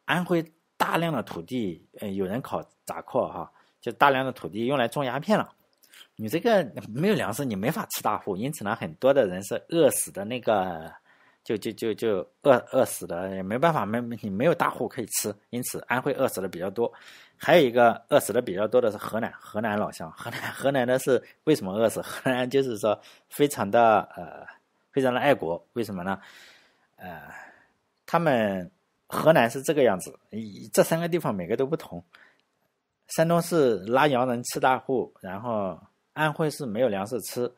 安徽大量的土地，呃，有人考杂课哈，就大量的土地用来种鸦片了。你这个没有粮食，你没法吃大户，因此呢，很多的人是饿死的那个。就就就就饿饿死的也没办法，没你没有大户可以吃，因此安徽饿死的比较多。还有一个饿死的比较多的是河南，河南老乡，河南河南的是为什么饿死？河南就是说非常的呃非常的爱国，为什么呢？呃，他们河南是这个样子，这三个地方每个都不同。山东是拉洋人吃大户，然后安徽是没有粮食吃，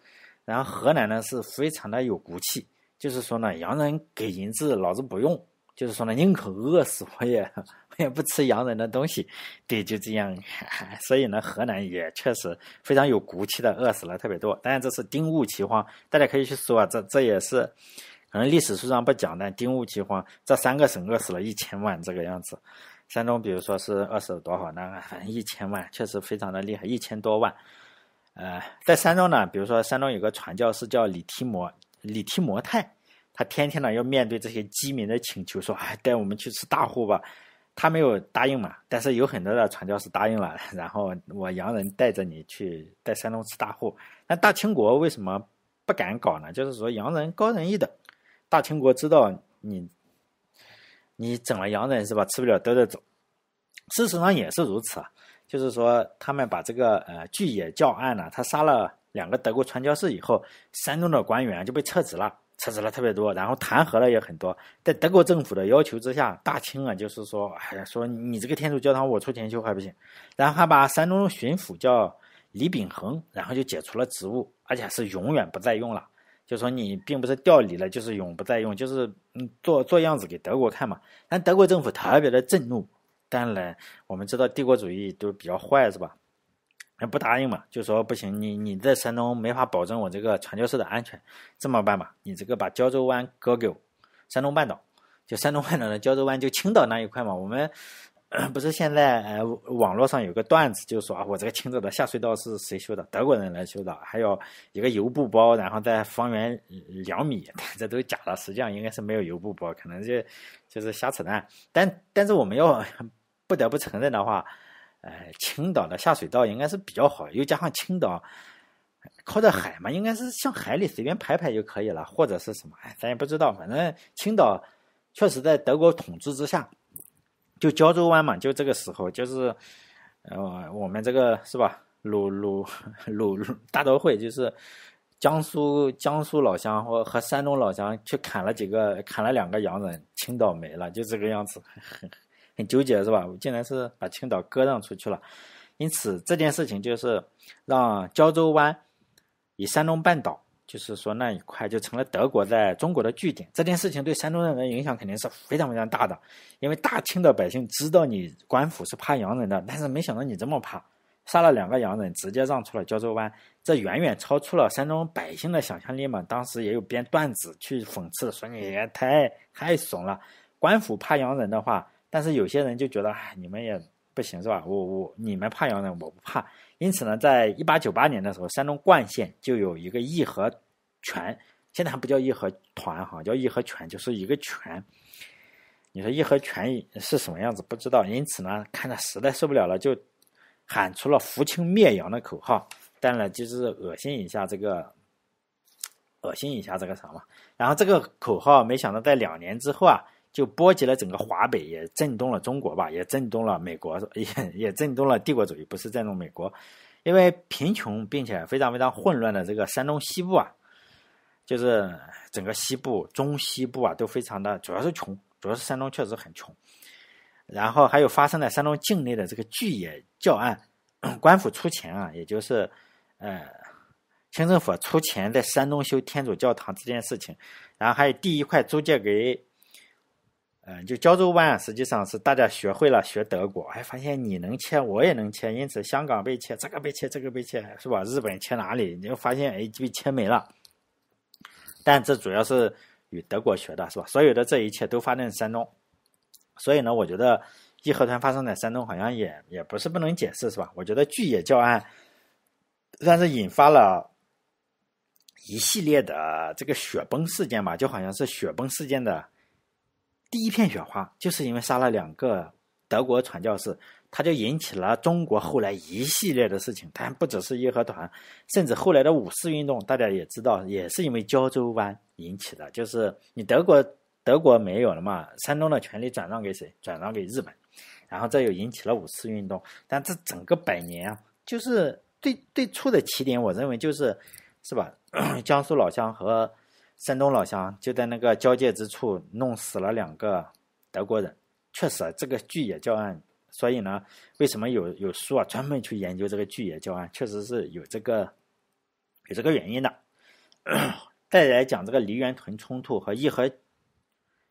然后河南呢是非常的有骨气。就是说呢，洋人给银子，老子不用。就是说呢，宁可饿死，我也也不吃洋人的东西。对，就这样。所以呢，河南也确实非常有骨气的，饿死了特别多。当然，这是丁戊奇荒，大家可以去说啊，这这也是可能历史书上不讲，但丁戊奇荒这三个省饿死了一千万这个样子。山东，比如说是饿死了多少呢？反正一千万，确实非常的厉害，一千多万。呃，在山东呢，比如说山东有个传教士叫李提摩。李提摩太，他天天呢要面对这些饥民的请求，说：“哎，带我们去吃大户吧。”他没有答应嘛，但是有很多的传教士答应了。[LAUGHS] 然后我洋人带着你去在山东吃大户。那大清国为什么不敢搞呢？就是说洋人高人一等，大清国知道你，你整了洋人是吧？吃不了兜着走。事实上也是如此啊，就是说他们把这个呃巨野教案呢，他杀了。两个德国传教士以后，山东的官员就被撤职了，撤职了特别多，然后弹劾了也很多。在德国政府的要求之下，大清啊，就是说，哎呀，说你这个天主教堂我出钱修还不行，然后还把山东巡抚叫李秉衡，然后就解除了职务，而且是永远不再用了。就说你并不是调离了，就是永不再用，就是嗯做做样子给德国看嘛。但德国政府特别的震怒，当然我们知道帝国主义都比较坏，是吧？不答应嘛，就说不行，你你在山东没法保证我这个传教士的安全，这么办吧？你这个把胶州湾割给我，山东半岛，就山东半岛的胶州湾就青岛那一块嘛。我们不是现在呃网络上有个段子，就说啊，我这个青岛的下水道是谁修的？德国人来修的，还有一个油布包，然后在方圆两米，这都假的，实际上应该是没有油布包，可能就就是瞎扯淡。但但是我们要 [LAUGHS] 不得不承认的话。哎，青岛的下水道应该是比较好，又加上青岛靠着海嘛，应该是向海里随便排排就可以了，或者是什么，哎，咱也不知道。反正青岛确实在德国统治之下，就胶州湾嘛，就这个时候，就是呃，我们这个是吧？鲁鲁鲁鲁大都会，就是江苏江苏老乡或和山东老乡去砍了几个，砍了两个洋人，青岛没了，就这个样子。很 [LAUGHS] 很纠结是吧？竟然是把青岛割让出去了，因此这件事情就是让胶州湾以山东半岛，就是说那一块就成了德国在中国的据点。这件事情对山东人的影响肯定是非常非常大的，因为大清的百姓知道你官府是怕洋人的，但是没想到你这么怕，杀了两个洋人，直接让出了胶州湾，这远远超出了山东百姓的想象力嘛。当时也有编段子去讽刺，说你也太太怂了，官府怕洋人的话。但是有些人就觉得，哎，你们也不行是吧？我我你们怕洋人，我不怕。因此呢，在一八九八年的时候，山东冠县就有一个义和拳，现在还不叫义和团哈，叫义和拳，就是一个拳。你说义和拳是什么样子？不知道。因此呢，看着实在受不了了，就喊出了“扶清灭洋”的口号，当然就是恶心一下这个，恶心一下这个啥嘛。然后这个口号，没想到在两年之后啊。就波及了整个华北，也震动了中国吧，也震动了美国，也也震动了帝国主义，不是震动美国，因为贫穷并且非常非常混乱的这个山东西部啊，就是整个西部、中西部啊，都非常的，主要是穷，主要是山东确实很穷，然后还有发生在山东境内的这个巨野教案，[COUGHS] 官府出钱啊，也就是呃，清政府出钱在山东修天主教堂这件事情，然后还有第一块租借给。嗯，就胶州湾，实际上是大家学会了学德国，哎，发现你能切，我也能切，因此香港被切，这个被切，这个被切，是吧？日本切哪里？你就发现哎，被切没了。但这主要是与德国学的，是吧？所有的这一切都发生在山东，所以呢，我觉得义和团发生在山东，好像也也不是不能解释，是吧？我觉得巨野教案算是引发了一系列的这个雪崩事件吧，就好像是雪崩事件的第一片雪花，就是因为杀了两个德国传教士。他就引起了中国后来一系列的事情，但不只是义和团，甚至后来的五四运动，大家也知道，也是因为胶州湾引起的。就是你德国德国没有了嘛，山东的权利转让给谁？转让给日本，然后这又引起了五四运动。但这整个百年啊，就是最最初的起点，我认为就是是吧？江苏老乡和山东老乡就在那个交界之处弄死了两个德国人，确实，这个巨野教案。所以呢，为什么有有书啊专门去研究这个巨野教案？确实是有这个有这个原因的。再来讲这个梨园屯冲突和义和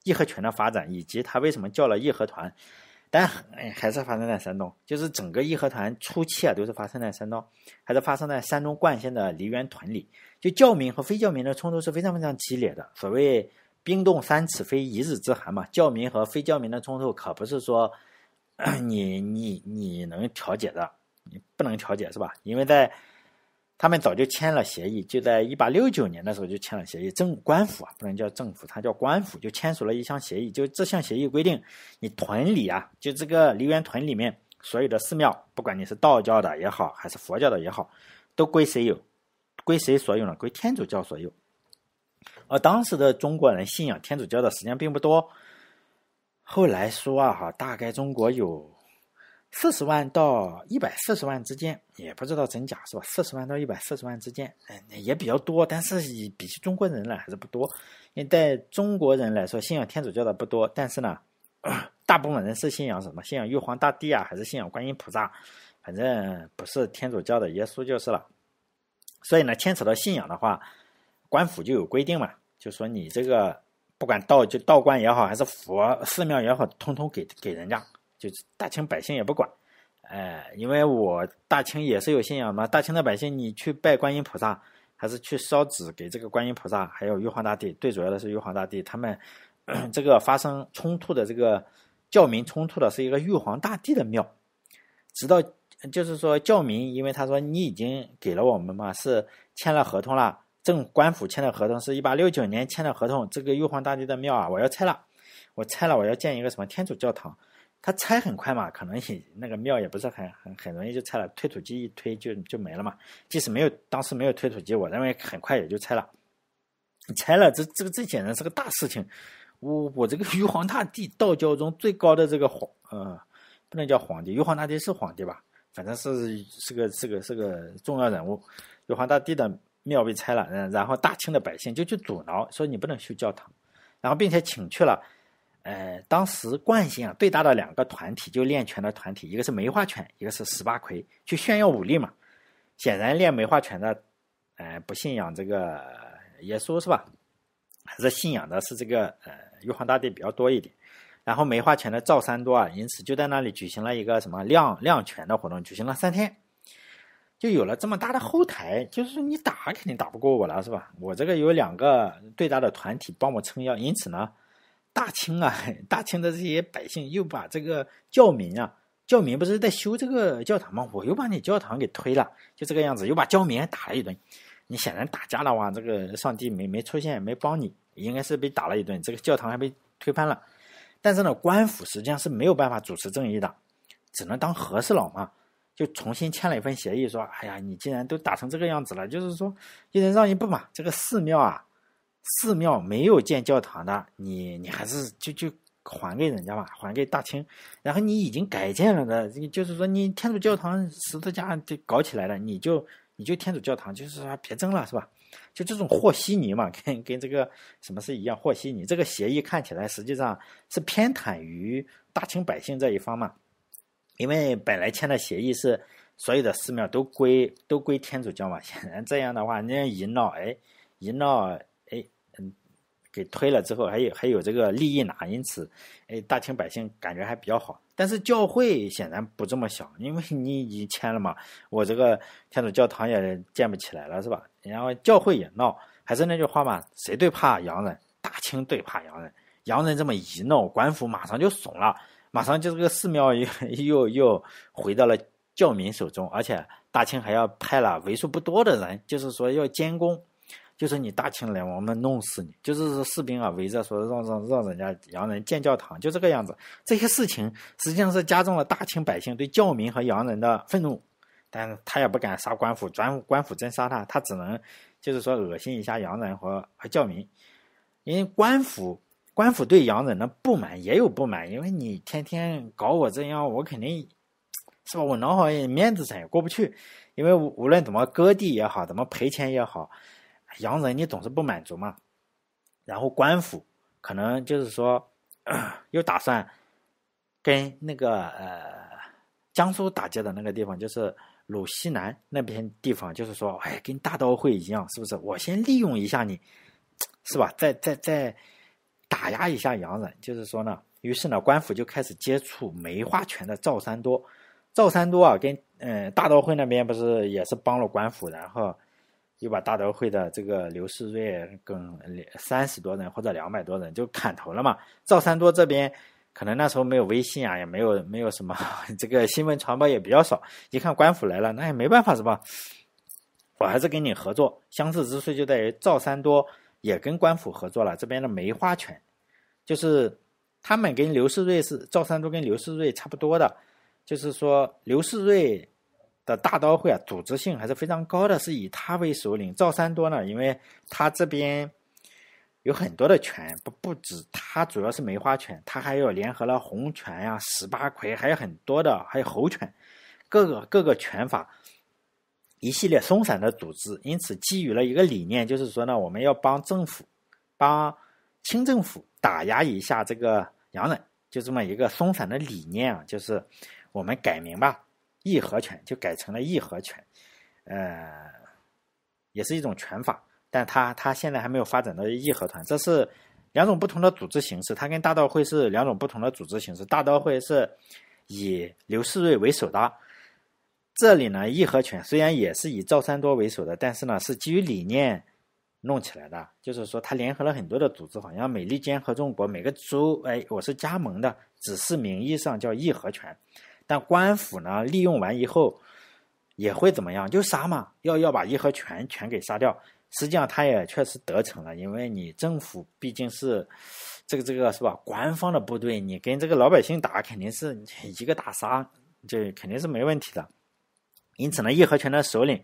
义和拳的发展，以及他为什么叫了义和团，但还是发生在山东。就是整个义和团初期啊，都是发生在山东，还是发生在山东冠县的梨园屯里。就教民和非教民的冲突是非常非常激烈的。所谓冰冻三尺非一日之寒嘛，教民和非教民的冲突可不是说。[COUGHS] 你你你能调解的，你不能调解是吧？因为在他们早就签了协议，就在一八六九年的时候就签了协议。政官府啊，不能叫政府，它叫官府，就签署了一项协议。就这项协议规定，你屯里啊，就这个梨园屯里面所有的寺庙，不管你是道教的也好，还是佛教的也好，都归谁有？归谁所有呢？归天主教所有。而当时的中国人信仰天主教的时间并不多。后来说啊，哈，大概中国有四十万到一百四十万之间，也不知道真假是吧？四十万到一百四十万之间，嗯，也比较多，但是比起中国人来还是不多。因为在中国人来说，信仰天主教的不多，但是呢，[CLEARS THROAT] 大部分人是信仰什么？信仰玉皇大帝啊，还是信仰观音菩萨？反正不是天主教的耶稣就是了。所以呢，牵扯到信仰的话，官府就有规定嘛，就说你这个。不管道就道观也好，还是佛寺庙也好，通通给给人家，就是大清百姓也不管。哎，因为我大清也是有信仰嘛，大清的百姓，你去拜观音菩萨，还是去烧纸给这个观音菩萨，还有玉皇大帝，最主要的是玉皇大帝，他们 [CLEARS THROAT] 这个发生冲突的这个教民冲突的是一个玉皇大帝的庙，直到就是说教民，因为他说你已经给了我们嘛，是签了合同了。正官府签的合同是一八六九年签的合同，这个玉皇大帝的庙啊，我要拆了，我拆了，我要建一个什么天主教堂，他拆很快嘛，可能也那个庙也不是很很很容易就拆了，推土机一推就就没了嘛。即使没有当时没有推土机，我认为很快也就拆了。拆了，这这个这简直是个大事情。我我这个玉皇大帝，道教中最高的这个皇呃，不能叫皇帝，玉皇大帝是皇帝吧？反正是是个是个是个重要人物，玉皇大帝的。庙被拆了，嗯，然后大清的百姓就去阻挠，说你不能修教堂，然后并且请去了，呃，当时冠县啊最大的两个团体，就练拳的团体，一个是梅花拳，一个是十八魁，去炫耀武力嘛。显然练梅花拳的，呃，不信仰这个耶稣是吧？还是信仰的是这个呃玉皇大帝比较多一点。然后梅花拳的赵三多啊，因此就在那里举行了一个什么亮亮拳的活动，举行了三天。就有了这么大的后台，就是说你打肯定打不过我了，是吧？我这个有两个最大的团体帮我撑腰，因此呢，大清啊，[LAUGHS] 大清的这些百姓又把这个教民啊，教民不是在修这个教堂吗？我又把你教堂给推了，就这个样子，又把教民打了一顿。你显然打架的话，这个上帝没没出现，没帮你，应该是被打了一顿，这个教堂还被推翻了。但是呢，官府实际上是没有办法主持正义的，只能当和事佬嘛。就重新签了一份协议，说：“哎呀，你既然都打成这个样子了，就是说一人让一步嘛。这个寺庙啊，寺庙没有建教堂的，你你还是就就还给人家吧，还给大清。然后你已经改建了的，就是说你天主教堂十字架就搞起来了，你就你就天主教堂，就是说别争了，是吧？就这种和稀泥嘛，跟跟这个什么是一样和稀泥。这个协议看起来实际上是偏袒于大清百姓这一方嘛。”因为本来签的协议是所有的寺庙都归都归天主教嘛，显然这样的话，人家一闹，哎，一闹，给推了之后，还有还有这个利益拿，因此，哎，大清百姓感觉还比较好。但是教会显然不这么想，因为你已经签了嘛，我这个天主教堂也建不起来了，是吧？然后教会也闹，还是那句话嘛，谁最怕洋人？大清最怕洋人。洋人这么一闹，官府马上就怂了，马上就这个寺庙又 [LAUGHS] 又又回到了教民手中，而且大清还要派了为数不多的人，就是说要监工，就是你大清来，我们弄死你，就是士兵啊围着说让让让人家洋人建教堂，就这个样子。这些事情实际上是加重了大清百姓对教民和洋人的愤怒，但是他也不敢杀官府，官官府真杀他，他只能就是说恶心一下洋人和和教民，因为官府。官府对洋人的不满也有不满，因为你天天搞我这样，我肯定是吧？我脑海面子上也过不去。因为无论怎么割地也好，怎么赔钱也好，洋人你总是不满足嘛。然后官府可能就是说，[CLEARS THROAT] 又打算跟那个呃江苏打劫的那个地方，就是鲁西南那边地方，就是说，哎，跟大刀会一样，是不是？我先利用一下你，是吧？再再再。打压一下洋人，就是说呢，于是呢，官府就开始接触梅花拳的赵三多。赵三多啊，跟嗯大刀会那边不是也是帮了官府，然后又把大刀会的这个刘世瑞跟三十多人或者两百多人就砍头了嘛。赵三多这边可能那时候没有微信啊，也没有没有什么 [LAUGHS] 这个新闻传播也比较少，一看官府来了，那也没办法是吧？我还是跟你合作。相似之处就在于赵三多。也跟官府合作了，这边的梅花拳，就是他们跟刘世瑞是赵三多跟刘世瑞差不多的，就是说刘世瑞的大刀会啊，组织性还是非常高的，是以他为首领。赵三多呢，因为他这边有很多的权，不不止他，主要是梅花权，他还有联合了洪权呀、十八魁，还有很多的，还有猴权，各个各个拳法。一系列松散的组织，因此基于了一个理念，就是说呢，我们要帮政府，帮清政府打压一下这个洋人，就这么一个松散的理念啊，就是我们改名吧，义和拳就改成了义和拳，呃，也是一种拳法，但它它现在还没有发展到义和团，这是两种不同的组织形式，它跟大刀会是两种不同的组织形式，大刀会是以刘世瑞为首的。这里呢，义和拳虽然也是以赵三多为首的，但是呢，是基于理念弄起来的。就是说，他联合了很多的组织，好像美利坚合众国每个州，哎，我是加盟的，只是名义上叫义和拳。但官府呢，利用完以后也会怎么样？就杀嘛，要要把义和拳全给杀掉。实际上，他也确实得逞了，因为你政府毕竟是这个这个是吧？官方的部队，你跟这个老百姓打，肯定是一个打杀，这肯定是没问题的。因此呢，义和拳的首领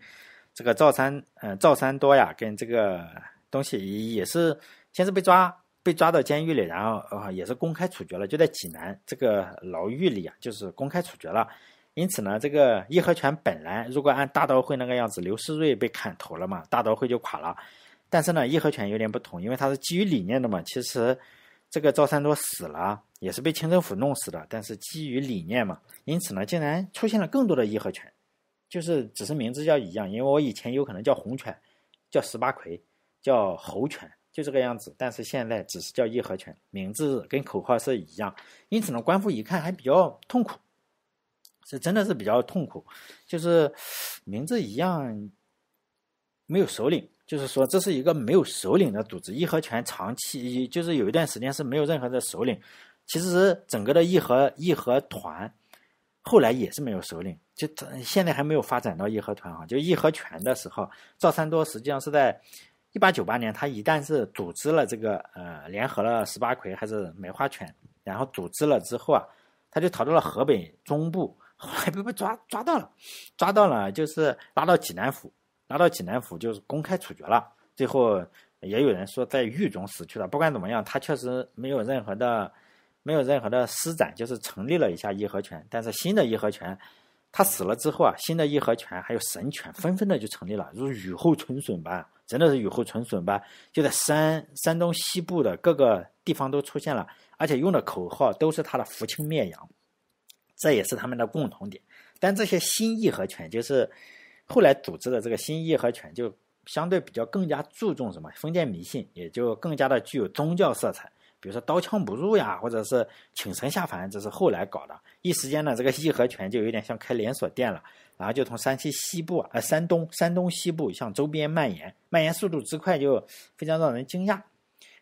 这个赵三，嗯，赵三多呀，跟这个东西也是先是被抓，被抓到监狱里，然后呃也是公开处决了，就在济南这个牢狱里啊，就是公开处决了。因此呢，这个义和拳本来如果按大刀会那个样子，刘世瑞被砍头了嘛，大刀会就垮了。但是呢，义和拳有点不同，因为它是基于理念的嘛。其实这个赵三多死了，也是被清政府弄死的，但是基于理念嘛，因此呢，竟然出现了更多的义和拳。就是只是名字叫一样，因为我以前有可能叫红拳，叫十八魁，叫猴拳，就这个样子。但是现在只是叫义和拳，名字跟口号是一样。因此呢，官府一看还比较痛苦，是真的是比较痛苦。就是名字一样，没有首领，就是说这是一个没有首领的组织。义和拳长期就是有一段时间是没有任何的首领。其实整个的义和义和团。后来也是没有首领，就现在还没有发展到义和团啊。就义和拳的时候，赵三多实际上是在一八九八年，他一旦是组织了这个呃，联合了十八魁还是梅花拳，然后组织了之后啊，他就逃到了河北中部，后来被被抓抓到了，抓到了就是拉到济南府，拉到济南府就是公开处决了。最后也有人说在狱中死去了。不管怎么样，他确实没有任何的。没有任何的施展，就是成立了一下义和拳。但是新的义和拳，他死了之后啊，新的义和拳还有神拳纷纷的就成立了，如雨后春笋般，真的是雨后春笋吧，就在山山东西部的各个地方都出现了，而且用的口号都是他的扶清灭洋，这也是他们的共同点。但这些新义和拳，就是后来组织的这个新义和拳，就相对比较更加注重什么封建迷信，也就更加的具有宗教色彩。比如说刀枪不入呀，或者是请神下凡，这是后来搞的。一时间呢，这个义和拳就有点像开连锁店了，然后就从山西西部啊，山东山东西部向周边蔓延，蔓延速度之快就非常让人惊讶。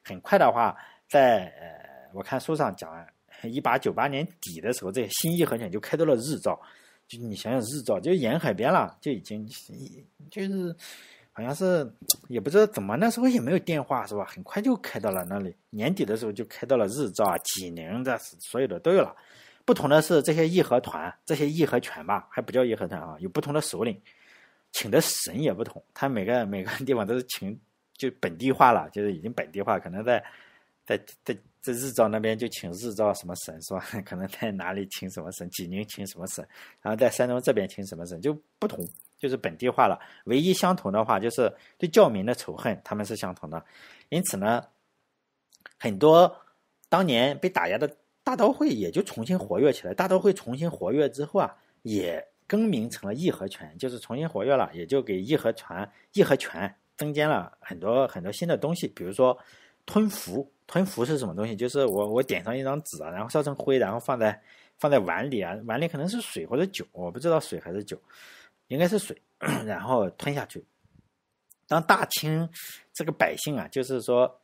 很快的话，在呃，我看书上讲，一八九八年底的时候，这新义和犬就开到了日照。就你想想，日照就沿海边了，就已经就是好像是也不知道怎么，那时候也没有电话是吧？很快就开到了那里。年底的时候就开到了日照、济宁这所有的都有了。不同的是，这些义和团、这些义和拳吧，还不叫义和团啊，有不同的首领，请的神也不同。他每个每个地方都是请就本地化了，就是已经本地化，可能在在在。在日照那边就请日照什么神是吧？[LAUGHS] 可能在哪里请什么神，济宁请什么神，然后在山东这边请什么神就不同，就是本地化了。唯一相同的话就是对教民的仇恨，他们是相同的。因此呢，很多当年被打压的大刀会也就重新活跃起来。大刀会重新活跃之后啊，也更名成了义和拳，就是重新活跃了，也就给义和拳、义和拳增加了很多很多新的东西，比如说吞服。[LAUGHS] 吞服是什么东西？就是我我点上一张纸啊，然后烧成灰，然后放在放在碗里啊，碗里可能是水或者酒，我不知道水还是酒，应该是水，[COUGHS] 然后吞下去。当大清这个百姓啊，就是说，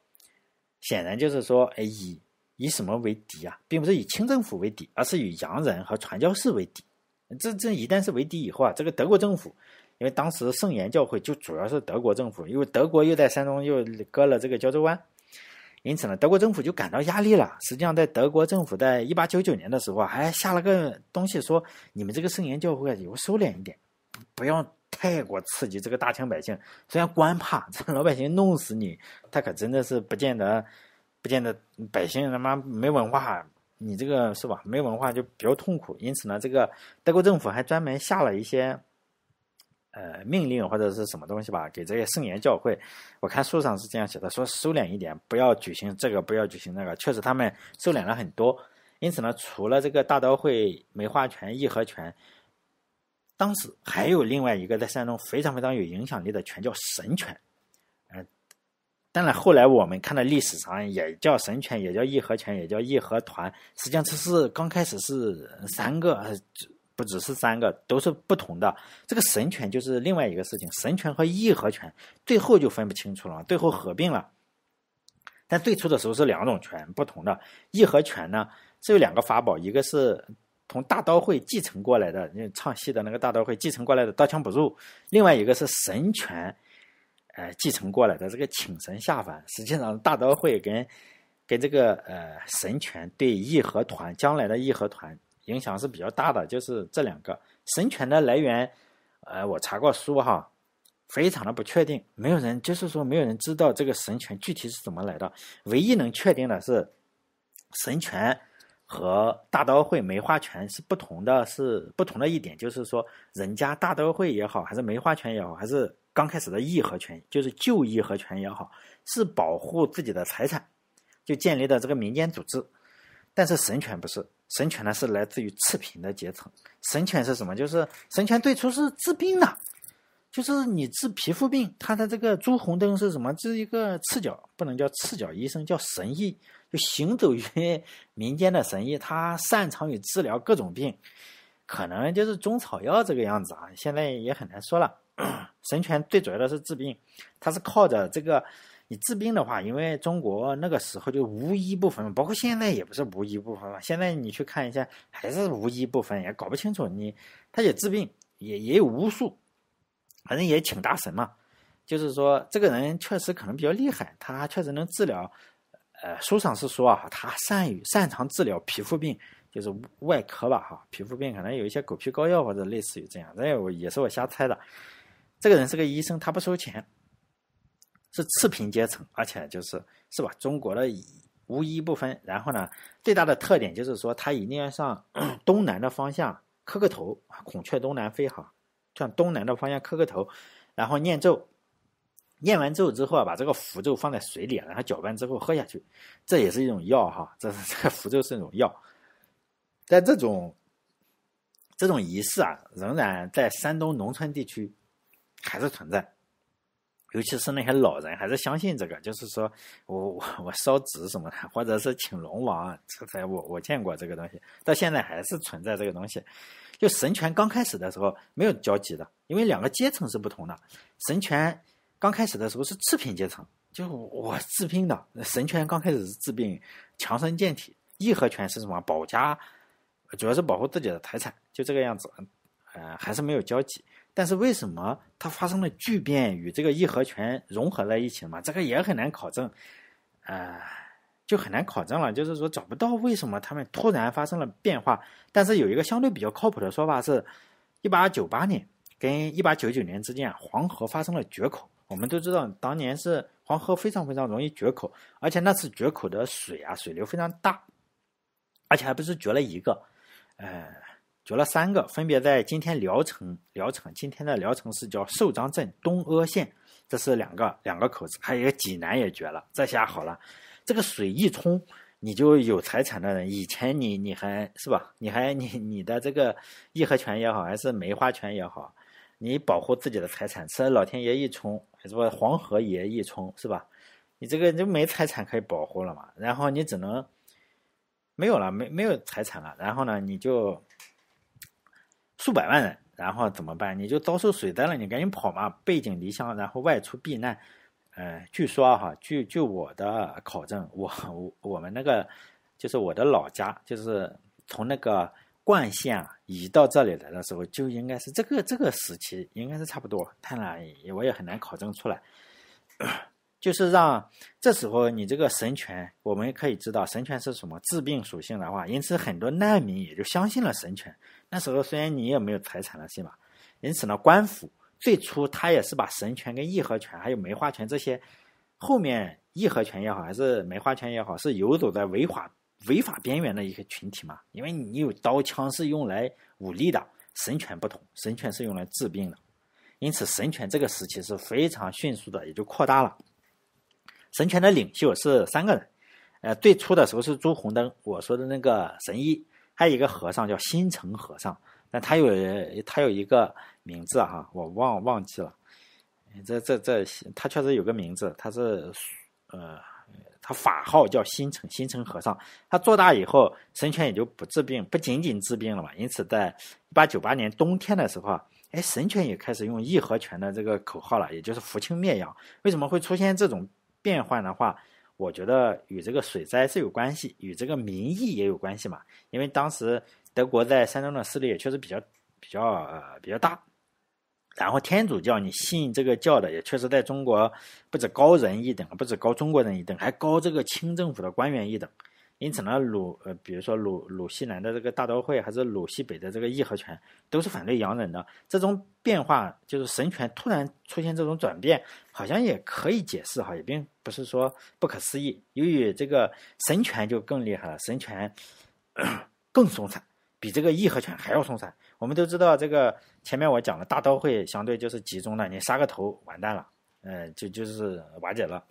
显然就是说，哎，以以什么为敌啊，并不是以清政府为敌，而是以洋人和传教士为敌。这这一旦是为敌以后啊，这个德国政府，因为当时圣言教会就主要是德国政府，因为德国又在山东又割了这个胶州湾。因此呢，德国政府就感到压力了。实际上，在德国政府在一八九九年的时候啊，还下了个东西，说你们这个圣言教会以后收敛一点，不要太过刺激这个大清百姓。虽然官怕这老百姓弄死你，他可真的是不见得，不见得百姓他妈没文化，你这个是吧？没文化就比较痛苦。因此呢，这个德国政府还专门下了一些。呃，命令或者是什么东西吧，给这些圣言教会，我看书上是这样写的，说收敛一点，不要举行这个，不要举行那个。确实，他们收敛了很多。因此呢，除了这个大刀会、梅花拳、义和拳，当时还有另外一个在山东非常非常有影响力的拳叫神拳。当然后来我们看到历史上也叫神拳，也叫义和拳，也叫义和团。实际上这是刚开始是三个。不只是三个，都是不同的。这个神权就是另外一个事情，神权和义和拳最后就分不清楚了，最后合并了。但最初的时候是两种拳，不同的义和拳呢，是有两个法宝，一个是从大刀会继承过来的，那唱戏的那个大刀会继承过来的刀枪不入；另外一个是神权，呃，继承过来的这个请神下凡。实际上，大刀会跟跟这个呃神权对义和团将来的义和团。影响是比较大的，就是这两个神权的来源，呃，我查过书哈，非常的不确定，没有人就是说没有人知道这个神权具体是怎么来的。唯一能确定的是，神权和大刀会梅花拳是不同的，是不同的一点，就是说人家大刀会也好，还是梅花拳也好，还是刚开始的义和拳，就是旧义和拳也好，是保护自己的财产，就建立的这个民间组织，但是神权不是。神权呢是来自于赤贫的阶层。神权是什么？就是神权最初是治病的，就是你治皮肤病。他的这个朱红灯是什么？这是一个赤脚，不能叫赤脚医生，叫神医，就行走于 [LAUGHS] 民间的神医。他擅长于治疗各种病，可能就是中草药这个样子啊。现在也很难说了。神权最主要的是治病，他是靠着这个。你治病的话，因为中国那个时候就无医不分，包括现在也不是无医不分嘛。现在你去看一下，还是无医不分，也搞不清楚。你他也治病，也也有巫术，反正也请大神嘛。就是说，这个人确实可能比较厉害，他确实能治疗。呃，书上是说啊，他善于擅长治疗皮肤病，就是外科吧，哈，皮肤病可能有一些狗皮膏药或者类似于这样。这我也是我瞎猜的。这个人是个医生，他不收钱。是赤贫阶层，而且就是是吧？中国的无一不分。然后呢，最大的特点就是说，他一定要向东南的方向磕个头，孔雀东南飞哈，向东南的方向磕个头，然后念咒。念完咒之后啊，把这个符咒放在水里，然后搅拌之后喝下去，这也是一种药哈。这是这个符咒是一种药。在这种这种仪式啊，仍然在山东农村地区还是存在。尤其是那些老人，还是相信这个，就是说我我我烧纸什么的，或者是请龙王，这才我我见过这个东西，到现在还是存在这个东西。就神权刚开始的时候没有交集的，因为两个阶层是不同的。神权刚开始的时候是次品阶层，就我治病的神权刚开始是治病，强身健体；义和拳是什么保家，主要是保护自己的财产，就这个样子。呃，还是没有交集。但是为什么它发生了巨变，与这个义和拳融合在一起嘛？这个也很难考证，呃，就很难考证了。就是说找不到为什么他们突然发生了变化。但是有一个相对比较靠谱的说法是，一八九八年跟一八九九年之间，黄河发生了决口。我们都知道，当年是黄河非常非常容易决口，而且那次决口的水啊，水流非常大，而且还不是决了一个，呃，决了三个，分别在今天聊城，聊城今天的聊城市叫寿张镇东阿县，这是两个两个口子，还有一个济南也决了。这下好了，这个水一冲，你就有财产的人，以前你你还是吧，你还你你的这个义和拳也好，还是梅花拳也好。你保护自己的财产，吃老天爷一冲，是吧？黄河爷一冲，是吧？你这个就没财产可以保护了嘛？然后你只能没有了，没没有财产了。然后呢，你就数百万人，然后怎么办？你就遭受水灾了，你赶紧跑嘛，背井离乡，然后外出避难。呃，据说哈，据据我的考证，我我我们那个就是我的老家，就是从那个。灌县啊，移到这里来的时候，就应该是这个这个时期，应该是差不多。当然，我也很难考证出来。[CLEARS THROAT] 就是让这时候你这个神权，我们可以知道神权是什么治病属性的话，因此很多难民也就相信了神权。那时候虽然你也没有财产了，是吧？因此呢，官府最初他也是把神权跟义和拳还有梅花拳这些，后面义和拳也好，还是梅花拳也好，是游走在违法。违法边缘的一个群体嘛，因为你有刀枪是用来武力的，神权不同，神权是用来治病的，因此神权这个时期是非常迅速的，也就扩大了。神权的领袖是三个人，呃，最初的时候是朱红灯，我说的那个神医，还有一个和尚叫新城和尚，但他有他有一个名字哈，我忘忘记了，这这这他确实有个名字，他是呃。他法号叫新城新城和尚，他做大以后，神权也就不治病，不仅仅治病了嘛。因此，在一八九八年冬天的时候啊，哎，神权也开始用义和拳的这个口号了，也就是扶清灭洋。为什么会出现这种变换的话，我觉得与这个水灾是有关系，与这个民意也有关系嘛。因为当时德国在山东的势力也确实比较比较呃比较大。然后天主教，你信这个教的也确实在中国不止高人一等，不止高中国人一等，还高这个清政府的官员一等。因此呢，鲁呃，比如说鲁鲁西南的这个大刀会，还是鲁西北的这个义和拳，都是反对洋人的。这种变化就是神权突然出现这种转变，好像也可以解释哈，也并不是说不可思议。由于这个神权就更厉害了，神权 [CLEARS THROAT] 更松散，比这个义和拳还要松散。我们都知道，这个前面我讲了，大刀会相对就是集中的，你杀个头完蛋了，呃，就就是瓦解了，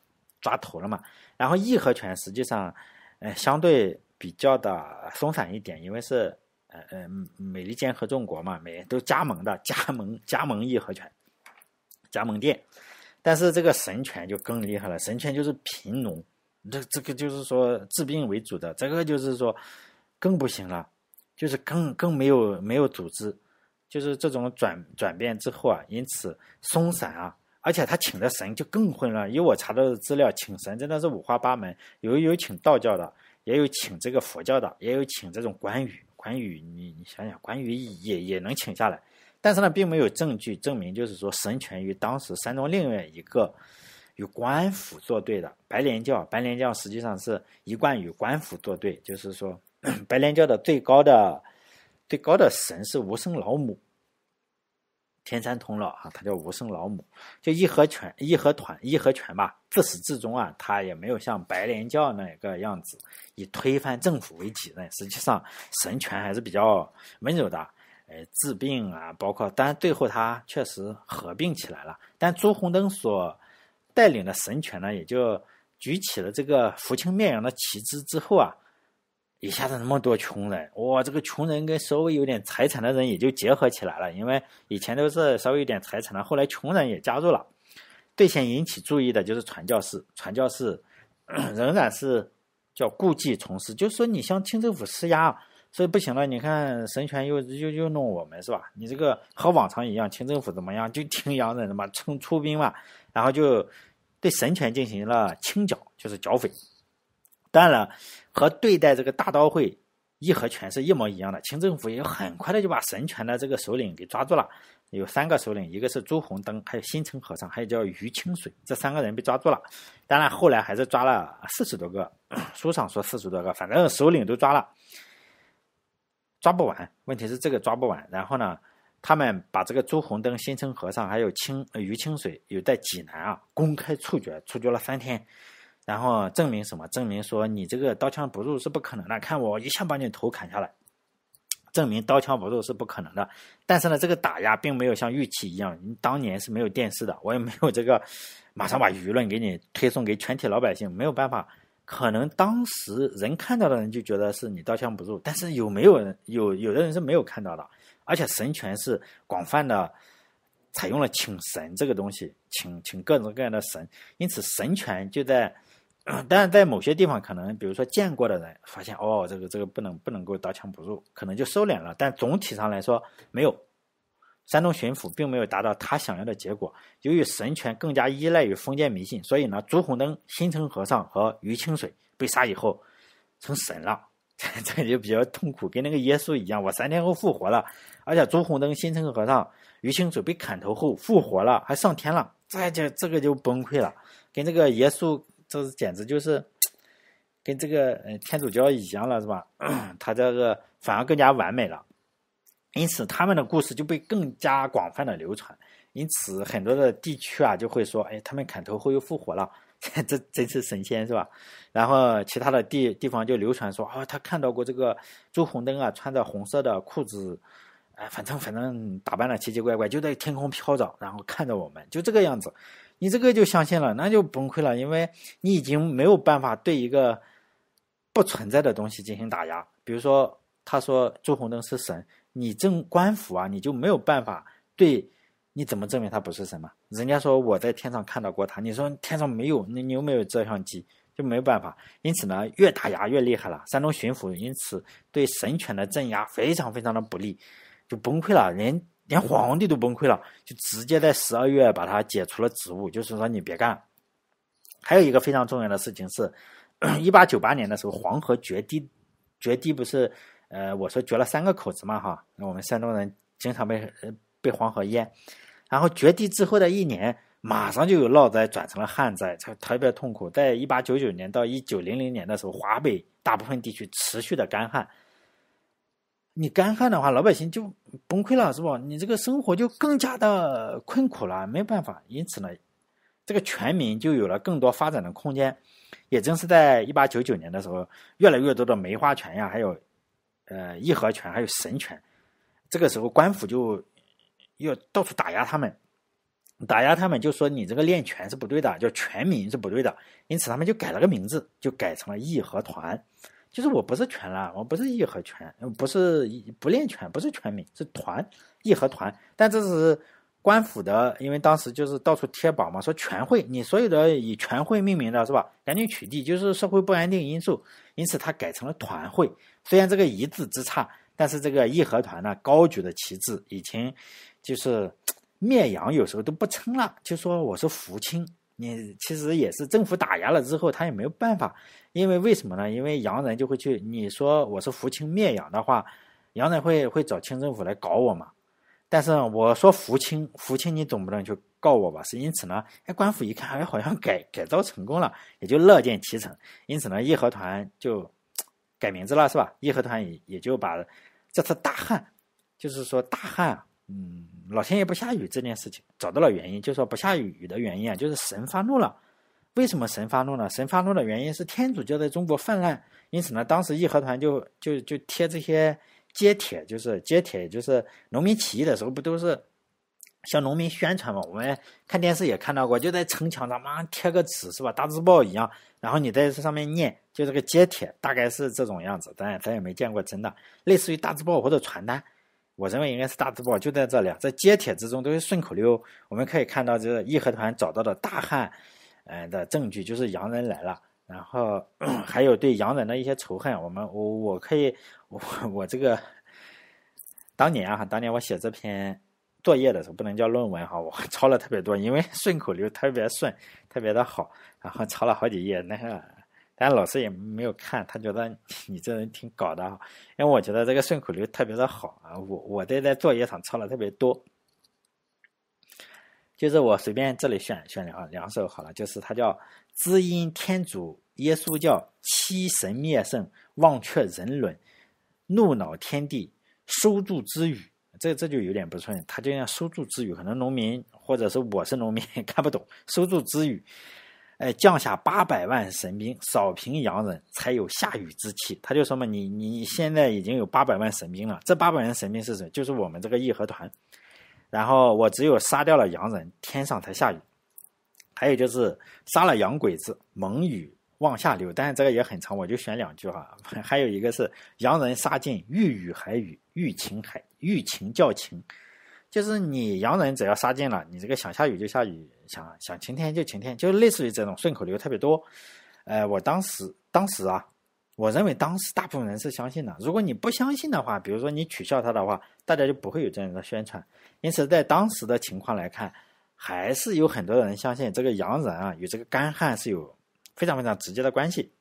抓头了嘛。然后义和拳实际上，呃，相对比较的松散一点，因为是呃呃美利坚合众国嘛，美都加盟的，加盟加盟义和拳，加盟店。但是这个神拳就更厉害了，神拳就是贫农，这这个就是说治病为主的，这个就是说更不行了。就是更更没有没有组织，就是这种转转变之后啊，因此松散啊，而且他请的神就更混乱。以我查到的资料，请神真的是五花八门，有有请道教的，也有请这个佛教的，也有请这种关羽。关羽，你你想想，关羽也也能请下来，但是呢，并没有证据证明，就是说神权于当时山东另外一个与官府作对的白莲教。白莲教实际上是一贯与官府作对，就是说。[CLEARS THROAT] 白莲教的最高的、最高的神是无生老母，天山童姥哈，他叫无生老母。就义和拳、义和团、义和拳吧，自始至终啊，他也没有像白莲教那个样子以推翻政府为己任。实际上，神权还是比较温柔的，呃，治病啊，包括，但最后他确实合并起来了。但朱红灯所带领的神权呢，也就举起了这个扶清灭洋的旗帜之后啊。一下子那么多穷人，哇！这个穷人跟稍微有点财产的人也就结合起来了，因为以前都是稍微有点财产的，后来穷人也加入了。最先引起注意的就是传教士，传教士 [CLEARS THROAT] 仍然是叫故技重施，就是说你向清政府施压，所以不行了。你看神权又又又弄我们是吧？你这个和往常一样，清政府怎么样？就听洋人的嘛，出出兵嘛，然后就对神权进行了清剿，就是剿匪。当然了，和对待这个大刀会义和拳是一模一样的。清政府也很快的就把神权的这个首领给抓住了。有三个首领，一个是朱红灯，还有新城和尚，还有叫于清水，这三个人被抓住了。当然后来还是抓了四十多个，书上说四十多个，反正首领都抓了。抓不完，问题是这个抓不完。然后呢，他们把这个朱红灯、新城和尚还有清于清水，有在济南啊公开处决，处决了三天。然后证明什么？证明说你这个刀枪不入是不可能的，看我一下把你头砍下来。证明刀枪不入是不可能的，但是呢，这个打压并没有像预期一样，你当年是没有电视的，我也没有这个马上把舆论给你推送给全体老百姓，没有办法。可能当时人看到的人就觉得是你刀枪不入，但是有没有人有有的人是没有看到的，而且神权是广泛的采用了请神这个东西，请请各种各样的神，因此神权就在。但是在某些地方，可能比如说见过的人发现，哦，这个这个不能不能够刀枪不入，可能就收敛了。但总体上来说，没有。山东巡抚并没有达到他想要的结果。由于神权更加依赖于封建迷信，所以呢，朱红灯、新城和尚和于清水被杀以后成神了，[LAUGHS] 这就比较痛苦，跟那个耶稣一样，我三天后复活了。而且朱红灯、新城和尚、于清水被砍头后复活了，还上天了，这就这个就崩溃了，跟这个耶稣。这简直就是，跟这个呃天主教一样了，是吧？[CLEARS THROAT] 他这个反而更加完美了，因此他们的故事就被更加广泛的流传。因此很多的地区啊就会说，哎，他们砍头后又复活了，[LAUGHS] 这真是神仙，是吧？然后其他的地地方就流传说，啊，他看到过这个朱红灯啊，穿着红色的裤子，哎，反正反正打扮的奇奇怪怪，就在天空飘着，然后看着我们，就这个样子。你这个就相信了，那就崩溃了，因为你已经没有办法对一个不存在的东西进行打压。比如说，他说朱红灯是神，你正官府啊，你就没有办法对，你怎么证明他不是神嘛？人家说我在天上看到过他，你说天上没有，你你又没有摄像机，就没有办法。因此呢，越打压越厉害了。山东巡抚因此对神权的镇压非常非常的不利，就崩溃了，连。连皇帝都崩溃了，就直接在十二月把他解除了职务，就是说你别干。还有一个非常重要的事情是，一八九八年的时候，黄河决堤，决堤不是，呃，我说决了三个口子嘛，哈，那我们山东人经常被被黄河淹，然后决堤之后的一年，马上就有涝灾转成了旱灾，特特别痛苦。在一八九九年到一九零零年的时候，华北大部分地区持续的干旱。你干旱的话，老百姓就崩溃了，是不？你这个生活就更加的困苦了，没办法。因此呢，这个全民就有了更多发展的空间。也正是在一八九九年的时候，越来越多的梅花拳呀，还有呃义和拳，还有神拳，这个时候官府就要到处打压他们，打压他们就说你这个练拳是不对的，叫全民是不对的。因此他们就改了个名字，就改成了义和团。就是我不是全了，我不是义和拳，不是不练拳，不是全民，是团义和团。但这是官府的，因为当时就是到处贴榜嘛，说全会，你所有的以全会命名的是吧？赶紧取缔，就是社会不安定因素，因此他改成了团会。虽然这个一字之差，但是这个义和团呢，高举的旗帜已经就是灭洋，有时候都不称了，就说我是福清。你其实也是政府打压了之后，他也没有办法，因为为什么呢？因为洋人就会去，你说我是福清灭洋的话，洋人会会找清政府来搞我嘛。但是我说福清，福清你总不能去告我吧？是因此呢，哎，官府一看，哎，好像改改造成功了，也就乐见其成。因此呢，义和团就改名字了，是吧？义和团也也就把这次大旱，就是说大旱。嗯，老天爷不下雨这件事情找到了原因，就说不下雨的原因啊，就是神发怒了。为什么神发怒呢？神发怒的原因是天主教在中国泛滥，因此呢，当时义和团就就就贴这些揭帖，就是揭帖，就是农民起义的时候不都是向农民宣传嘛？我们看电视也看到过，就在城墙上嘛贴个纸是吧？大字报一样，然后你在这上面念，就这个揭帖，大概是这种样子。咱咱也没见过真的，类似于大字报或者传单。我认为应该是大字报，就在这里，在揭帖之中都是顺口溜。我们可以看到，这个义和团找到的大汉，呃的证据就是洋人来了，然后 [CLEARS THROAT] 还有对洋人的一些仇恨。我们我我可以我我这个当年啊，当年我写这篇作业的时候，不能叫论文哈，我抄了特别多，因为 [LAUGHS] 顺口溜特别顺，特别的好，然后抄了好几页。那个但老师也没有看，他觉得你 [LAUGHS] 这人挺搞的，因为我觉得这个顺口溜特别的好啊，我我在在作业上抄了特别多。就是我随便这里选选两两首好了，就是它叫“知音天主耶稣教欺神灭圣忘却人伦怒恼天地收住之语”，这这就有点不顺，它就像收住之语，可能农民或者是我是农民 [LAUGHS] 看不懂收住之语。哎，降下八百万神兵扫平洋人，才有下雨之气。他就说嘛，你你现在已经有八百万神兵了，这八百万神兵是谁？就是我们这个义和团。然后我只有杀掉了洋人，天上才下雨。还有就是杀了洋鬼子，蒙雨往下流。但是这个也很长，我就选两句哈。[LAUGHS] 还有一个是洋人杀尽，欲雨还雨，欲晴还欲晴叫晴。就是你洋人只要杀尽了，你这个想下雨就下雨，想想晴天就晴天，就类似于这种顺口溜特别多。呃，我当时当时啊。我认为当时大部分人是相信的。如果你不相信的话，比如说你取笑他的话，大家就不会有这样的宣传。因此，在当时的情况来看，还是有很多人相信这个洋人啊与这个干旱是有非常非常直接的关系。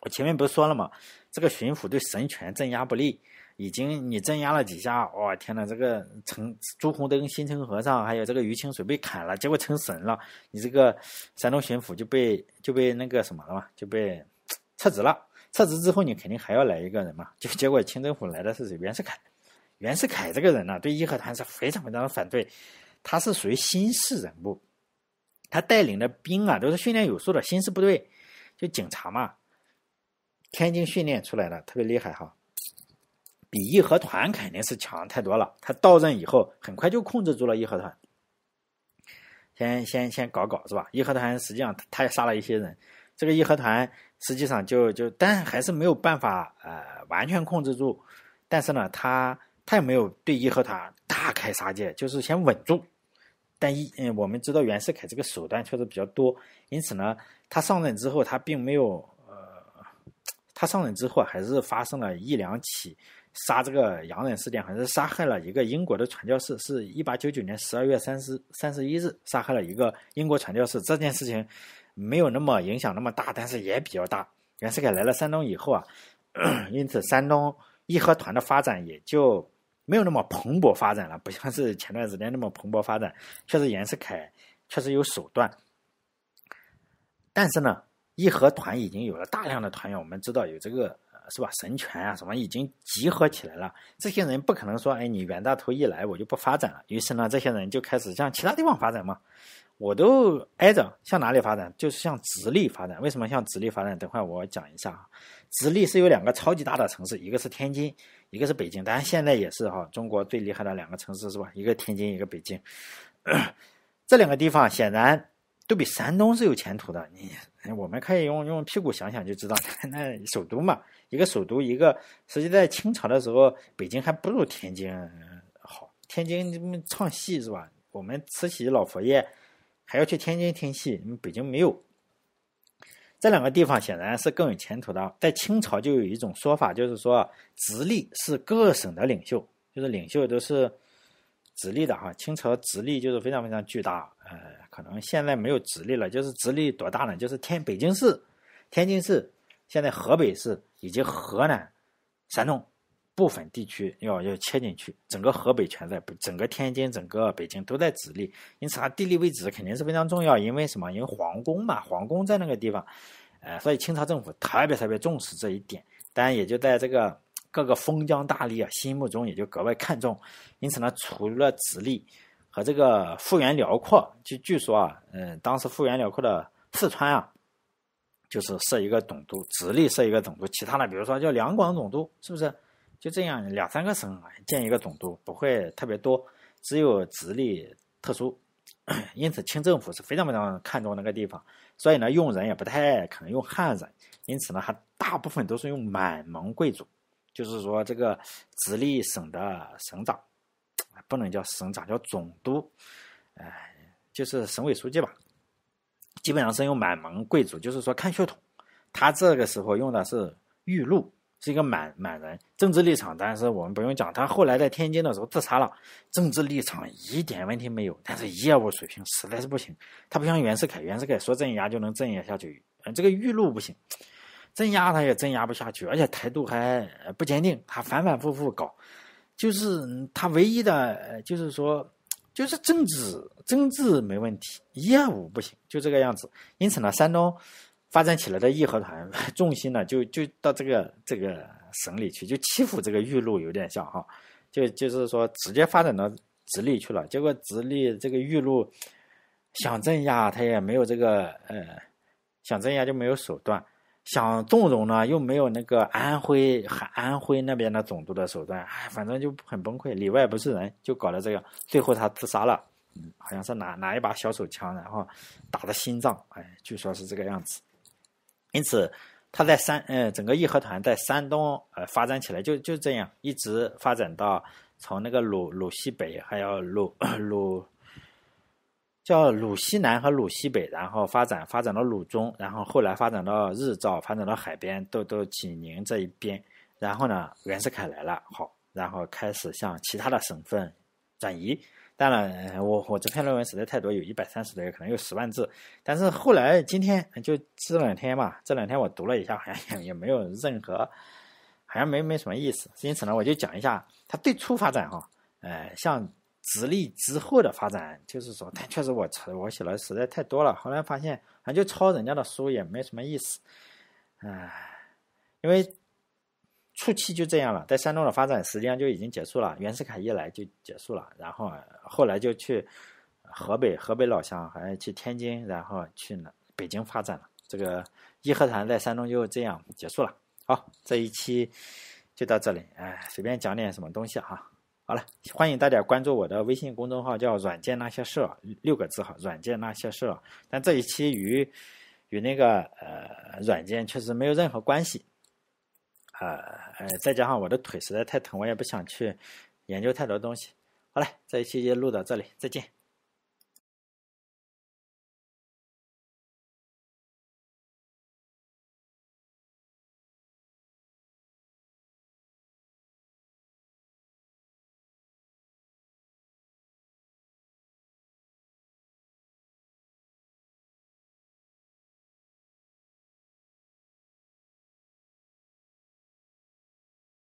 我前面不是说了吗？这个巡抚对神权镇压不利，已经你镇压了几下，哇天呐，这个成朱红灯、新城和尚还有这个于清水被砍了，结果成神了，你这个山东巡抚就被就被那个什么了嘛，就被 [TSK] 撤职了。撤职之后，你肯定还要来一个人嘛？就结果清政府来的是谁？袁世凯。袁世凯这个人呢，对义和团是非常非常的反对。他是属于新式人物，他带领的兵啊，都是训练有素的新式部队，就警察嘛，天津训练出来的，特别厉害哈。比义和团肯定是强太多了。他到任以后，很快就控制住了义和团。先先先搞搞是吧？义和团实际上他也杀了一些人。这个义和团实际上就就，但还是没有办法呃完全控制住。但是呢，他他也没有对义和团大开杀戒，就是先稳住。但一嗯，我们知道袁世凯这个手段确实比较多，因此呢，他上任之后，他并没有呃，他上任之后还是发生了一两起杀这个洋人事件，还是杀害了一个英国的传教士，是一八九九年十二月三十三十一日杀害了一个英国传教士。这件事情。没有那么影响那么大，但是也比较大。袁世凯来了山东以后啊，[CLEARS THROAT] 因此山东义和团的发展也就没有那么蓬勃发展了，不像是前段时间那么蓬勃发展。确实，袁世凯确实有手段，但是呢，义和团已经有了大量的团员，我们知道有这个是吧？神权啊什么已经集合起来了。这些人不可能说，哎，你袁大头一来我就不发展了。于是呢，这些人就开始向其他地方发展嘛。我都挨着向哪里发展？就是向直隶发展。为什么向直隶发展？等会我讲一下啊。直隶是有两个超级大的城市，一个是天津，一个是北京。当然现在也是哈，中国最厉害的两个城市是吧？一个天津，一个北京。[COUGHS] 这两个地方显然都比山东是有前途的。你我们可以用用屁股想想就知道，[LAUGHS] 那首都嘛，一个首都，一个实际在清朝的时候，北京还不如天津好。天津唱戏是吧？我们慈禧老佛爷。还要去天津听戏，北京没有。这两个地方显然是更有前途的。在清朝就有一种说法，就是说直隶是各省的领袖，就是领袖都是直隶的哈。清朝直隶就是非常非常巨大，呃，可能现在没有直隶了，就是直隶多大呢？就是天北京市、天津市、现在河北市以及河南、山东。部分地区要要切进去，整个河北全在，整个天津、整个北京都在直隶，因此它地理位置肯定是非常重要。因为什么？因为皇宫嘛，皇宫在那个地方，呃，所以清朝政府特别特别重视这一点。当然，也就在这个各个封疆大吏啊心目中也就格外看重。因此呢，除了直隶和这个幅员辽阔，就据说啊，嗯，当时幅员辽阔的四川啊，就是设一个总督，直隶设一个总督，其他的比如说叫两广总督，是不是？就这样，两三个省啊建一个总督不会特别多，只有直隶特殊，因此清政府是非常非常看重那个地方，所以呢，用人也不太可能用汉人，因此呢，还大部分都是用满蒙贵族，就是说这个直隶省的省长，不能叫省长，叫总督，哎，就是省委书记吧，基本上是用满蒙贵族，就是说看血统，他这个时候用的是玉露，是一个满满人，政治立场，但是我们不用讲，他后来在天津的时候自杀了，政治立场一点问题没有，但是业务水平实在是不行。他不像袁世凯，袁世凯说镇压就能镇压下去，这个玉露不行，镇压他也镇压不下去，而且态度还不坚定，他反反复复搞，就是他唯一的就是说。就是政治政治没问题，业务不行，就这个样子。因此呢，山东发展起来的义和团 [LAUGHS] 重心呢，就就到这个这个省里去，就欺负这个玉露有点像哈，就就是说直接发展到直隶去了。结果直隶这个玉露想镇压，他也没有这个呃，想镇压就没有手段。想纵容呢，又没有那个安徽、还安徽那边的总督的手段，哎，反正就很崩溃，里外不是人，就搞了这个。最后他自杀了，嗯，好像是拿拿一把小手枪，然后打的心脏，哎，据说是这个样子。因此，他在山，呃，整个义和团在山东，呃，发展起来就就这样，一直发展到从那个鲁鲁西北，还有鲁 [COUGHS] 鲁。叫鲁西南和鲁西北，然后发展发展到鲁中，然后后来发展到日照，发展到海边，都都济宁这一边。然后呢，袁世凯来了，好，然后开始向其他的省份转移。当然，我我这篇论文实在太多，有一百三十多页，可能有十万字。但是后来今天就这两天嘛，这两天我读了一下，好像也没有任何，好像没没什么意思。因此呢，我就讲一下它最初发展哈，呃，像。直隶之后的发展，就是说，但确实我抄我写了实在太多了。后来发现，反正就抄人家的书也没什么意思，唉，因为初期就这样了，在山东的发展实际上就已经结束了。袁世凯一来就结束了，然后后来就去河北，河北老乡，还去天津，然后去了北京发展了。这个义和团在山东就这样结束了。好，这一期就到这里，哎，随便讲点什么东西哈。好了，欢迎大家关注我的微信公众号，叫“软件那些事”，六个字哈，“软件那些事”。但这一期与与那个呃软件确实没有任何关系，呃呃，再加上我的腿实在太疼，我也不想去研究太多东西。好了，这一期就录到这里，再见。